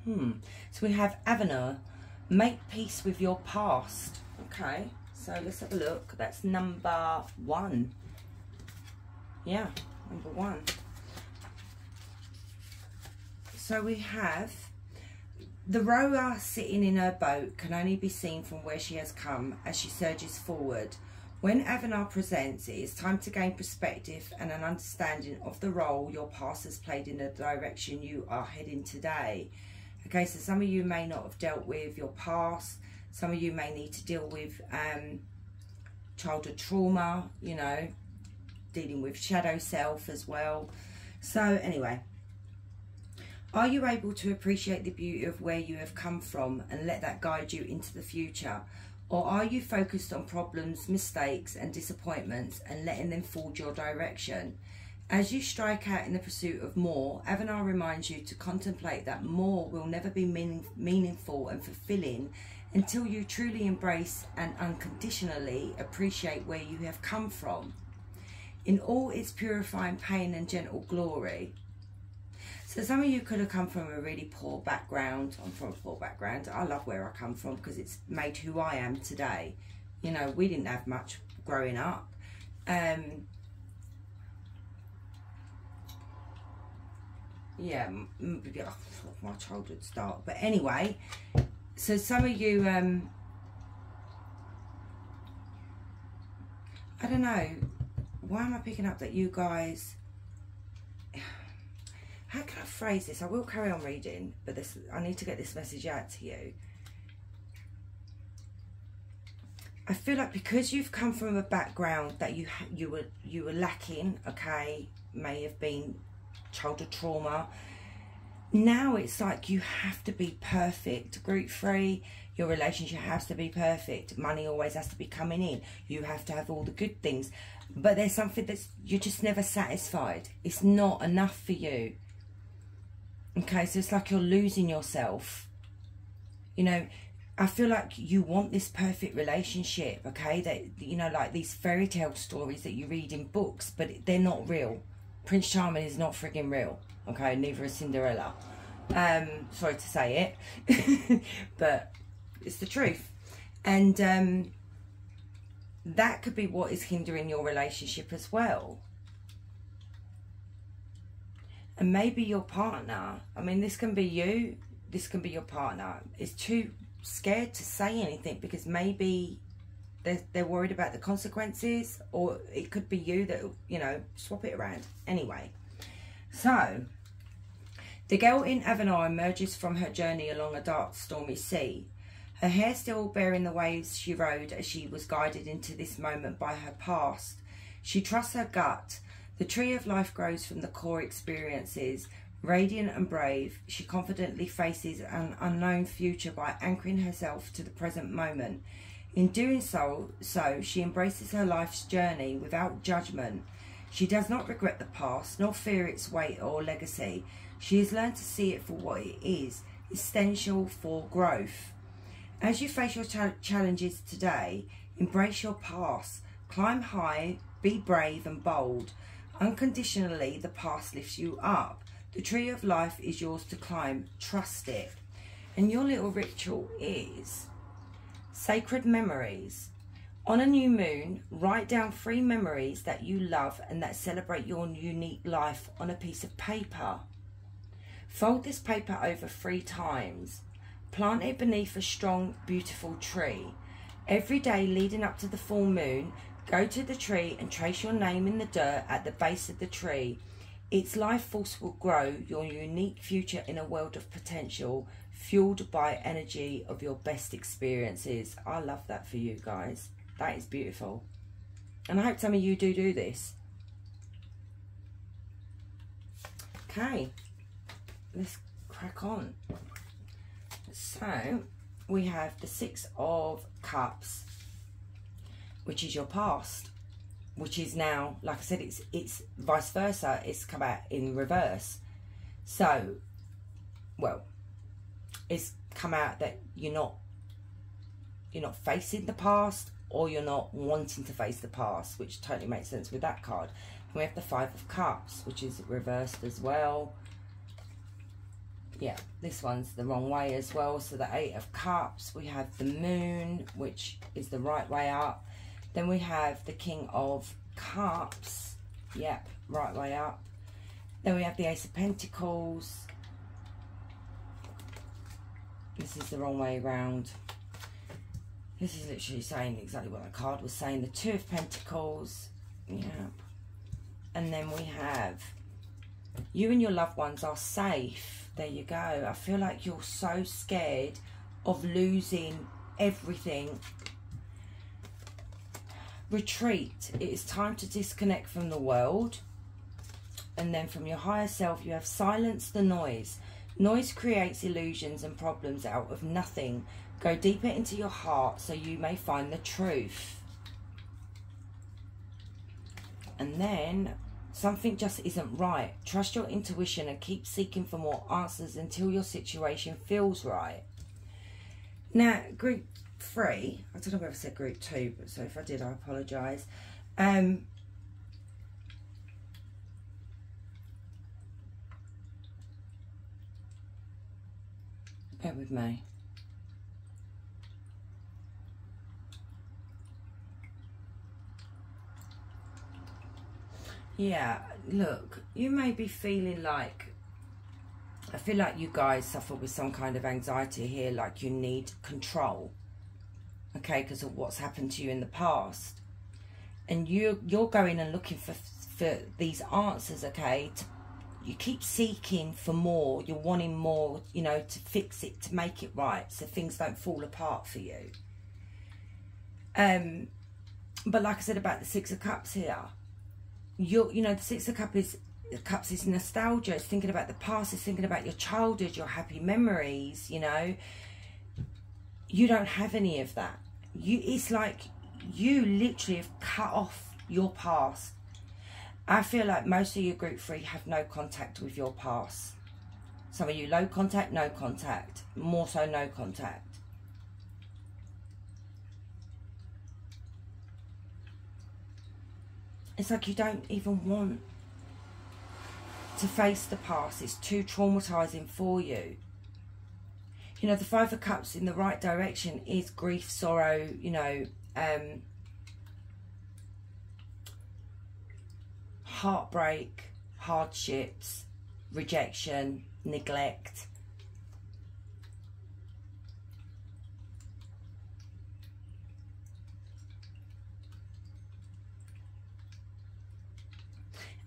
Hmm. So we have Avenir. Make peace with your past. Okay. So let's have a look. That's number one. Yeah, number one. So we have the rower sitting in her boat can only be seen from where she has come as she surges forward. When Avenir presents, it is time to gain perspective and an understanding of the role your past has played in the direction you are heading today. Okay, so some of you may not have dealt with your past. Some of you may need to deal with um, childhood trauma, you know, dealing with shadow self as well. So anyway, are you able to appreciate the beauty of where you have come from and let that guide you into the future? Or are you focused on problems, mistakes, and disappointments and letting them forge your direction? As you strike out in the pursuit of more, Avenir reminds you to contemplate that more will never be meaning, meaningful and fulfilling until you truly embrace and unconditionally appreciate where you have come from. In all its purifying pain and gentle glory, so some of you could have come from a really poor background. I'm from a poor background. I love where I come from because it's made who I am today. You know, we didn't have much growing up. Um, yeah, my childhood start. But anyway, so some of you, um, I don't know, why am I picking up that you guys how can I phrase this? I will carry on reading, but this I need to get this message out to you. I feel like because you've come from a background that you you were you were lacking, okay, may have been childhood trauma. Now it's like you have to be perfect, group free. Your relationship has to be perfect. Money always has to be coming in. You have to have all the good things. But there's something that's you're just never satisfied. It's not enough for you. Okay, so it's like you're losing yourself. You know, I feel like you want this perfect relationship, okay? That you know, like these fairy tale stories that you read in books, but they're not real. Prince Charming is not frigging real, okay? Neither is Cinderella. Um, sorry to say it, <laughs> but it's the truth. And um, that could be what is hindering your relationship as well and maybe your partner i mean this can be you this can be your partner is too scared to say anything because maybe they're, they're worried about the consequences or it could be you that you know swap it around. Anyway so the girl in Avenir emerges from her journey along a dark stormy sea. Her hair still bearing the waves she rode as she was guided into this moment by her past. She trusts her gut the tree of life grows from the core experiences, Radiant and brave, she confidently faces an unknown future by anchoring herself to the present moment. In doing so, so she embraces her life's journey without judgment. She does not regret the past, nor fear its weight or legacy. She has learned to see it for what it is, essential for growth. As you face your challenges today, embrace your past, climb high, be brave and bold. Unconditionally, the past lifts you up. The tree of life is yours to climb. Trust it. And your little ritual is sacred memories. On a new moon, write down three memories that you love and that celebrate your unique life on a piece of paper. Fold this paper over three times. Plant it beneath a strong, beautiful tree. Every day leading up to the full moon, go to the tree and trace your name in the dirt at the base of the tree. Its life force will grow your unique future in a world of potential, fueled by energy of your best experiences. I love that for you guys. That is beautiful. And I hope some of you do do this. Okay, let's crack on. So, we have the Six of Cups, which is your past which is now, like I said, it's it's vice versa. It's come out in reverse. So, well, it's come out that you're not you're not facing the past or you're not wanting to face the past, which totally makes sense with that card. And we have the Five of Cups, which is reversed as well. Yeah, this one's the wrong way as well. So the Eight of Cups, we have the Moon, which is the right way up. Then we have the King of Cups. Yep, right way up. Then we have the Ace of Pentacles. This is the wrong way around. This is literally saying exactly what the card was saying. The Two of Pentacles. Yeah. And then we have you and your loved ones are safe. There you go. I feel like you're so scared of losing everything retreat. It is time to disconnect from the world. And then from your higher self, you have silence the noise. Noise creates illusions and problems out of nothing. Go deeper into your heart so you may find the truth. And then something just isn't right. Trust your intuition and keep seeking for more answers until your situation feels right. Now, group three. I don't know whether I said group two, but so if I did, I apologise. Um, bear with me. Yeah, look, you may be feeling like I feel like you guys suffer with some kind of anxiety here, like you need control okay, because of what's happened to you in the past. And you you're going and looking for for these answers, okay? To, you keep seeking for more. You're wanting more, you know, to fix it, to make it right, so things don't fall apart for you. Um, but like I said about the Six of Cups here, you you know the Six of Cups is cups is nostalgia. It's thinking about the past. It's thinking about your childhood, your happy memories. You know, you don't have any of that. You, it's like you literally have cut off your past. I feel like most of your group three have no contact with your past. Some of you low contact, no contact. More so no contact. It's like you don't even want to face the past. It's too traumatizing for you you know, the Five of Cups in the right direction is grief, sorrow, you know, um, heartbreak, hardships, rejection, neglect.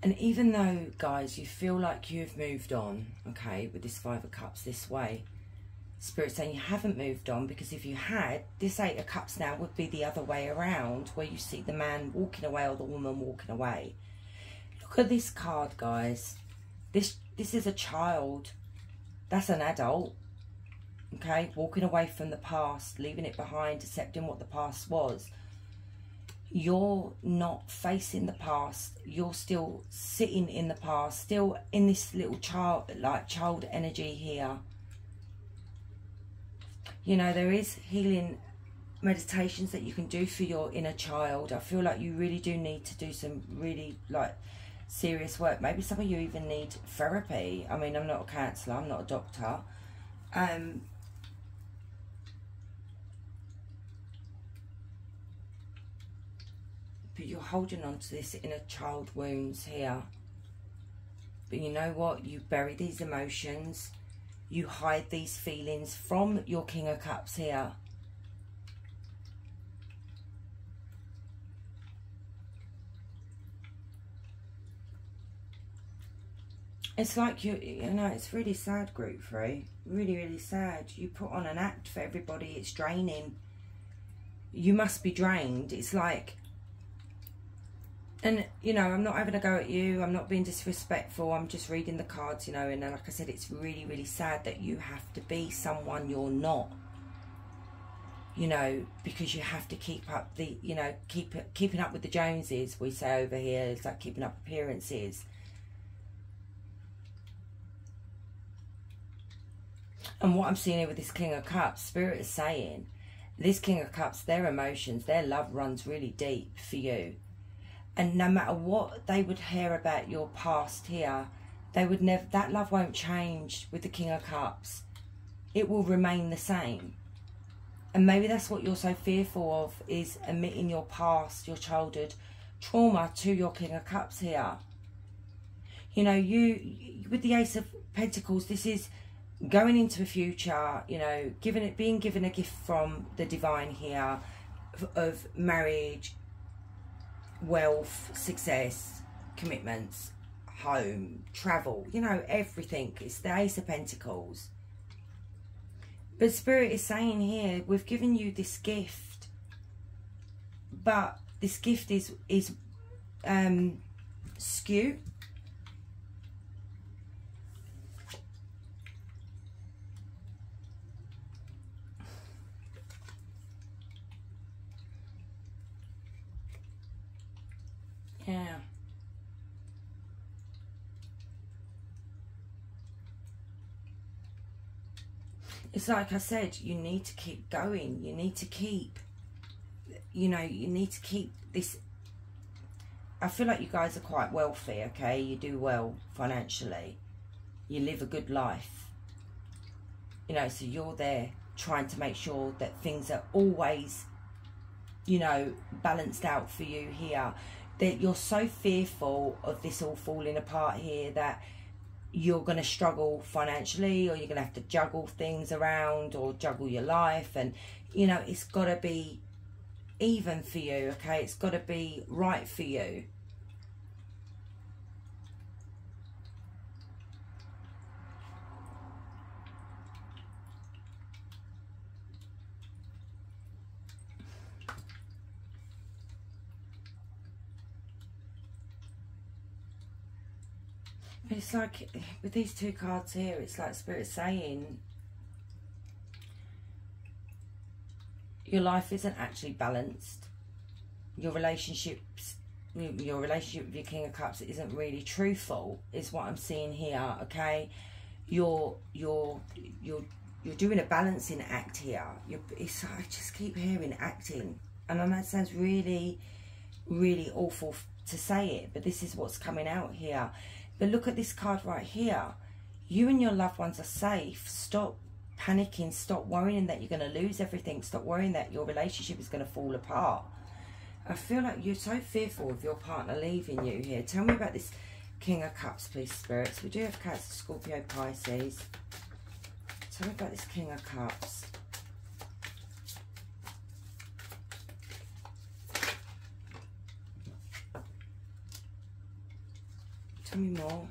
And even though, guys, you feel like you've moved on, okay, with this Five of Cups this way, Spirit saying you haven't moved on because if you had, this Eight of Cups now would be the other way around where you see the man walking away or the woman walking away. Look at this card, guys. This this is a child. That's an adult. Okay, walking away from the past, leaving it behind, accepting what the past was. You're not facing the past. You're still sitting in the past, still in this little child, like child energy here. You know, there is healing meditations that you can do for your inner child. I feel like you really do need to do some really like serious work. Maybe some of you even need therapy. I mean, I'm not a counsellor, I'm not a doctor. Um, but you're holding on to this inner child wounds here. But you know what? You bury these emotions. You hide these feelings from your King of Cups here It's like you, you know, it's really sad, group three. Really, really sad. You put on an act for everybody. It's draining. You must be drained. It's like, and you know, I'm not having a go at you. I'm not being disrespectful. I'm just reading the cards, you know. And like I said, it's really, really sad that you have to be someone you're not. You know, because you have to keep up the, you know, keep keeping up with the Joneses. We say over here, it's like keeping up appearances And what I'm seeing here with this King of Cups, Spirit is saying, this King of Cups, their emotions, their love runs really deep for you. And no matter what they would hear about your past here, they would never, that love won't change with the King of Cups. It will remain the same. And maybe that's what you're so fearful of, is admitting your past, your childhood trauma to your King of Cups here. You know, you, with the Ace of Pentacles, this is going into the future, you know, giving it, being given a gift from the divine here of marriage, wealth, success, commitments, home, travel, you know, everything. It's the Ace of Pentacles. But Spirit is saying here, we've given you this gift, but this gift is is um, skew Yeah. It's like I said, you need to keep going. You need to keep, you know, you need to keep this. I feel like you guys are quite wealthy, okay? You do well financially. You live a good life. You know, so you're there trying to make sure that things are always, you know, balanced out for you here that you're so fearful of this all falling apart here that you're going to struggle financially or you're going to have to juggle things around or juggle your life and you know it's got to be even for you okay? It's got to be right for you it's like with these two cards here, it's like Spirit saying your life isn't actually balanced. Your relationships, your relationship with your King of Cups isn't really truthful, is what I'm seeing here. Okay, you're you're you're you're doing a balancing act here. You're, it's, I just keep hearing acting, and I know it sounds really, really awful to say it, but this is what's coming out here. But look at this card right here. You and your loved ones are safe. Stop panicking. Stop worrying that you're going to lose everything. Stop worrying that your relationship is going to fall apart. I feel like you're so fearful of your partner leaving you here. Tell me about this King of Cups, please, Spirits. We do have Cancer, Scorpio, Pisces. Tell me about this King of Cups. Tell me more.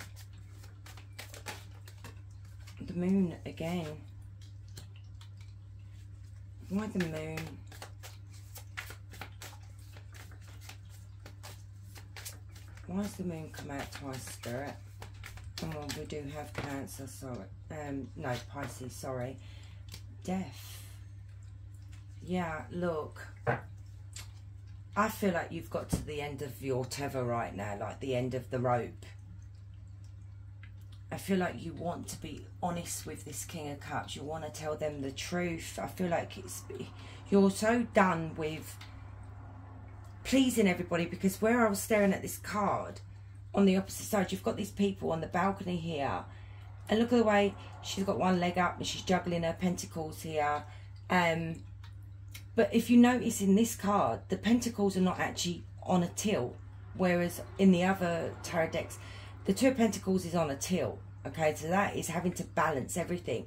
The moon again. Why the moon? Why does the moon come out twice, Spirit? Come on, we do have Cancer, sorry. Um, no, Pisces, sorry. Death. Yeah, look. I feel like you've got to the end of your tether right now, like the end of the rope. I feel like you want to be honest with this King of Cups. You want to tell them the truth. I feel like it's you're so done with pleasing everybody because where I was staring at this card on the opposite side, you've got these people on the balcony here. And look at the way she's got one leg up and she's juggling her pentacles here. Um, but if you notice in this card, the pentacles are not actually on a tilt. Whereas in the other tarot decks, the Two of Pentacles is on a tilt. Okay, so that is having to balance everything.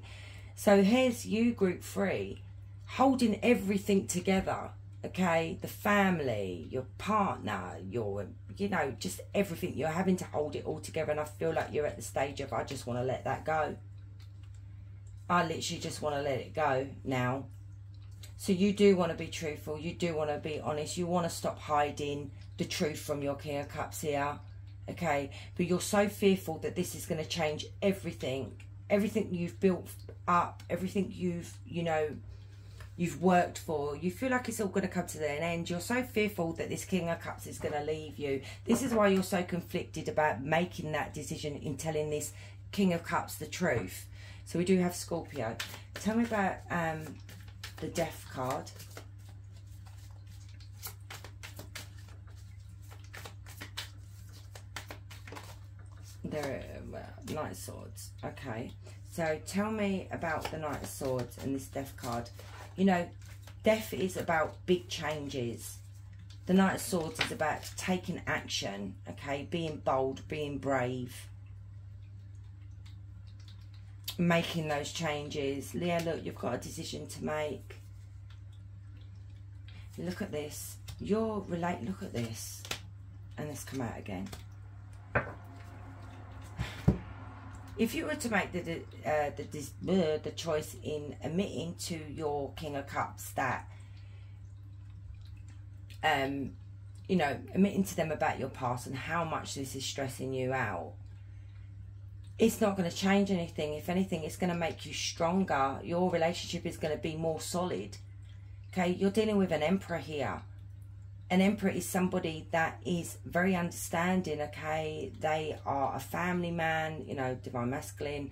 So here's you, group three, holding everything together. Okay, the family, your partner, your, you know, just everything. You're having to hold it all together. And I feel like you're at the stage of, I just want to let that go. I literally just want to let it go now. So you do want to be truthful. You do want to be honest. You want to stop hiding the truth from your King of Cups here okay? But you're so fearful that this is going to change everything. Everything you've built up everything you've you know you've worked for you feel like it's all going to come to an end. You're so fearful that this king of cups is going to leave you. This is why you're so conflicted about making that decision in telling this king of cups the truth. So we do have scorpio. Tell me about um the death card They're uh, Knight of Swords. Okay. So tell me about the Knight of Swords and this Death card. You know, Death is about big changes. The Knight of Swords is about taking action, okay? Being bold, being brave. Making those changes. Leo, look, you've got a decision to make. Look at this. You're relate. Look at this. And let's come out again if you were to make the uh, the the choice in admitting to your King of Cups that um you know admitting to them about your past and how much this is stressing you out it's not going to change anything. If anything it's going to make you stronger. Your relationship is going to be more solid. Okay? You're dealing with an emperor here an emperor is somebody that is very understanding okay? They are a family man you know divine masculine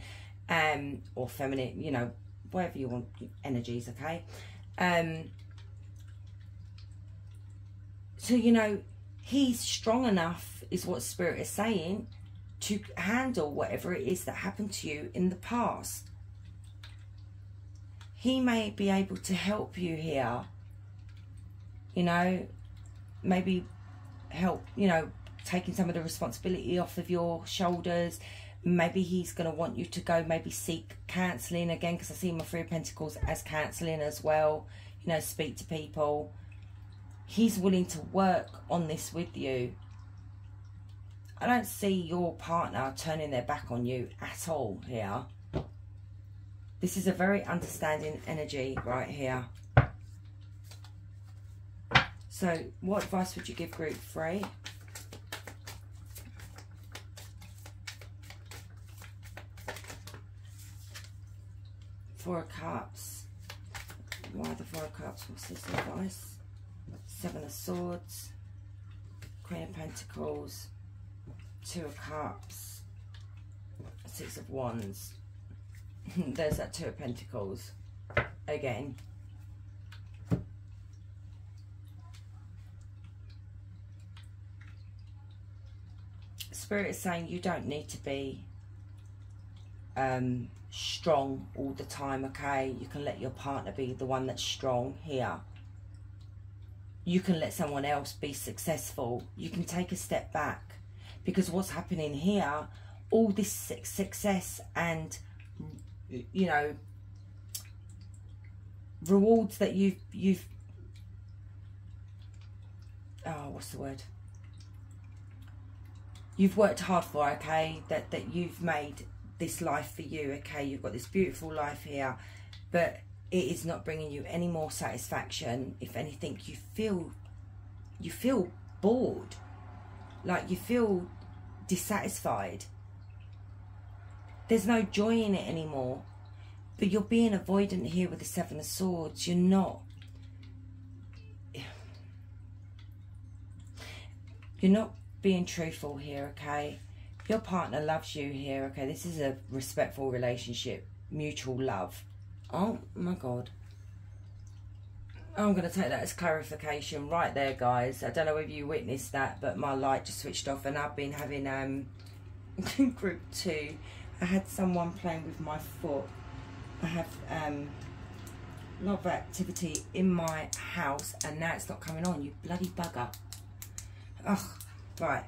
um or feminine you know whatever you want energies okay? Um so you know he's strong enough is what spirit is saying to handle whatever it is that happened to you in the past. He may be able to help you here you know maybe help, you know, taking some of the responsibility off of your shoulders. Maybe he's going to want you to go maybe seek counselling again because I see my Three of Pentacles as counselling as well. You know, speak to people. He's willing to work on this with you. I don't see your partner turning their back on you at all here. This is a very understanding energy right here. So what advice would you give group three? Four of Cups. Why the Four of Cups? What's this advice? Seven of Swords. Queen of Pentacles. Two of Cups. Six of Wands. <laughs> There's that Two of Pentacles. Again. Spirit is saying you don't need to be um, strong all the time, okay? You can let your partner be the one that's strong here. You can let someone else be successful. You can take a step back. Because what's happening here, all this success and, you know, rewards that you've, you've, oh, what's the word? You've worked hard for, okay? That that you've made this life for you, okay? You've got this beautiful life here, but it is not bringing you any more satisfaction. If anything, you feel you feel bored, like you feel dissatisfied. there's no joy in it anymore. But you're being avoidant here with the Seven of Swords. You're not. You're not being truthful here, okay? Your partner loves you here, okay? This is a respectful relationship, mutual love. Oh my God. I'm going to take that as clarification right there, guys. I don't know if you witnessed that, but my light just switched off and I've been having um <laughs> group two. I had someone playing with my foot. I have um, a lot of activity in my house and now it's not coming on, you bloody bugger. Ugh, right.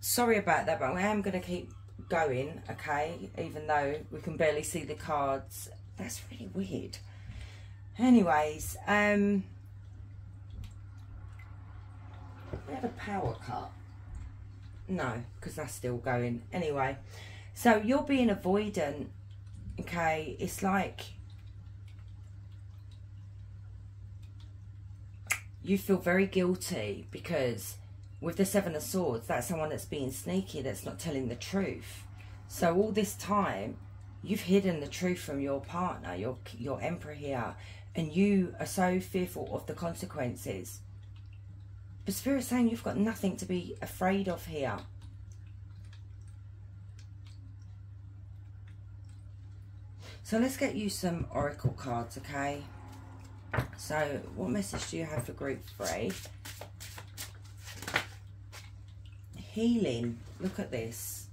Sorry about that, but I am going to keep going, okay? Even though we can barely see the cards. That's really weird. Anyways, um, we had a power cut. No, because that's still going. Anyway, so you're being avoidant, okay? It's like you feel very guilty because with the Seven of Swords, that's someone that's being sneaky, that's not telling the truth. So all this time, you've hidden the truth from your partner, your your emperor here, and you are so fearful of the consequences. But Spirit's saying you've got nothing to be afraid of here. So let's get you some oracle cards, okay? So what message do you have for group three? Healing. Look at this.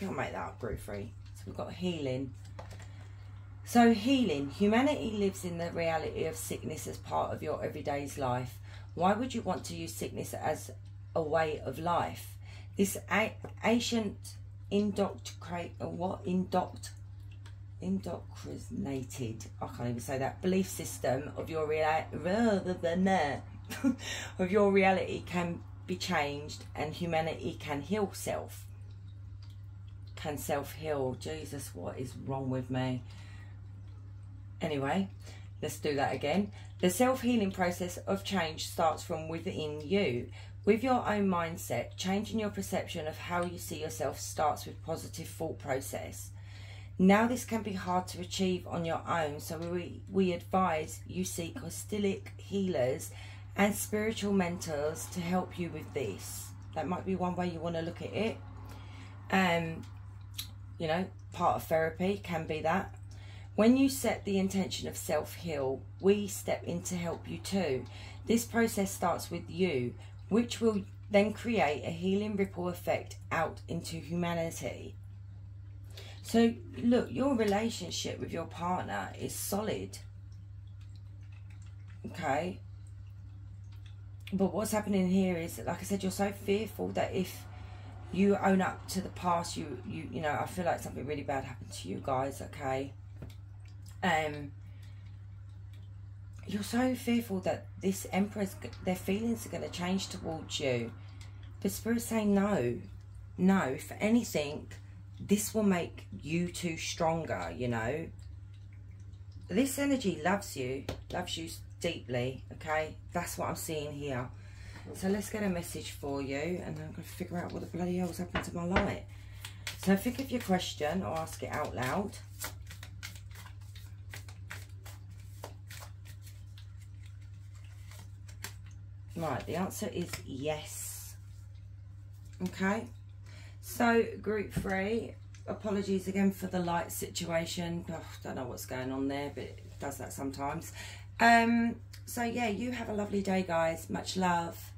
You can't make that up, three. So we've got healing. So healing. Humanity lives in the reality of sickness as part of your everyday's life. Why would you want to use sickness as a way of life? This ancient indoctrinate, what indoct, indoctrinated, I can't even say that, belief system of your reality, <laughs> of your reality can be changed and humanity can heal self. Can self heal. Jesus, what is wrong with me? Anyway, let's do that again. The self healing process of change starts from within you. With your own mindset, changing your perception of how you see yourself starts with positive thought process. Now, this can be hard to achieve on your own, so we, we advise you seek hostilic healers and spiritual mentors to help you with this. That might be one way you want to look at it. Um, you know, part of therapy can be that. When you set the intention of self heal, we step in to help you too. This process starts with you, which will then create a healing ripple effect out into humanity. So, look, your relationship with your partner is solid. Okay? But what's happening here is, like I said, you're so fearful that if you own up to the past, you, you, you know, I feel like something really bad happened to you guys, okay? um, you're so fearful that this emperor's their feelings are going to change towards you. But spirit's saying no. No if anything this will make you two stronger you know? This energy loves you loves you deeply okay that's what i'm seeing here so let's get a message for you and i'm going to figure out what the bloody hell's happened to my light so think of your question or ask it out loud Right, the answer is yes. Okay, so group three, apologies again for the light situation. Oh, don't know what's going on there, but it does that sometimes. Um, so yeah, you have a lovely day, guys. Much love.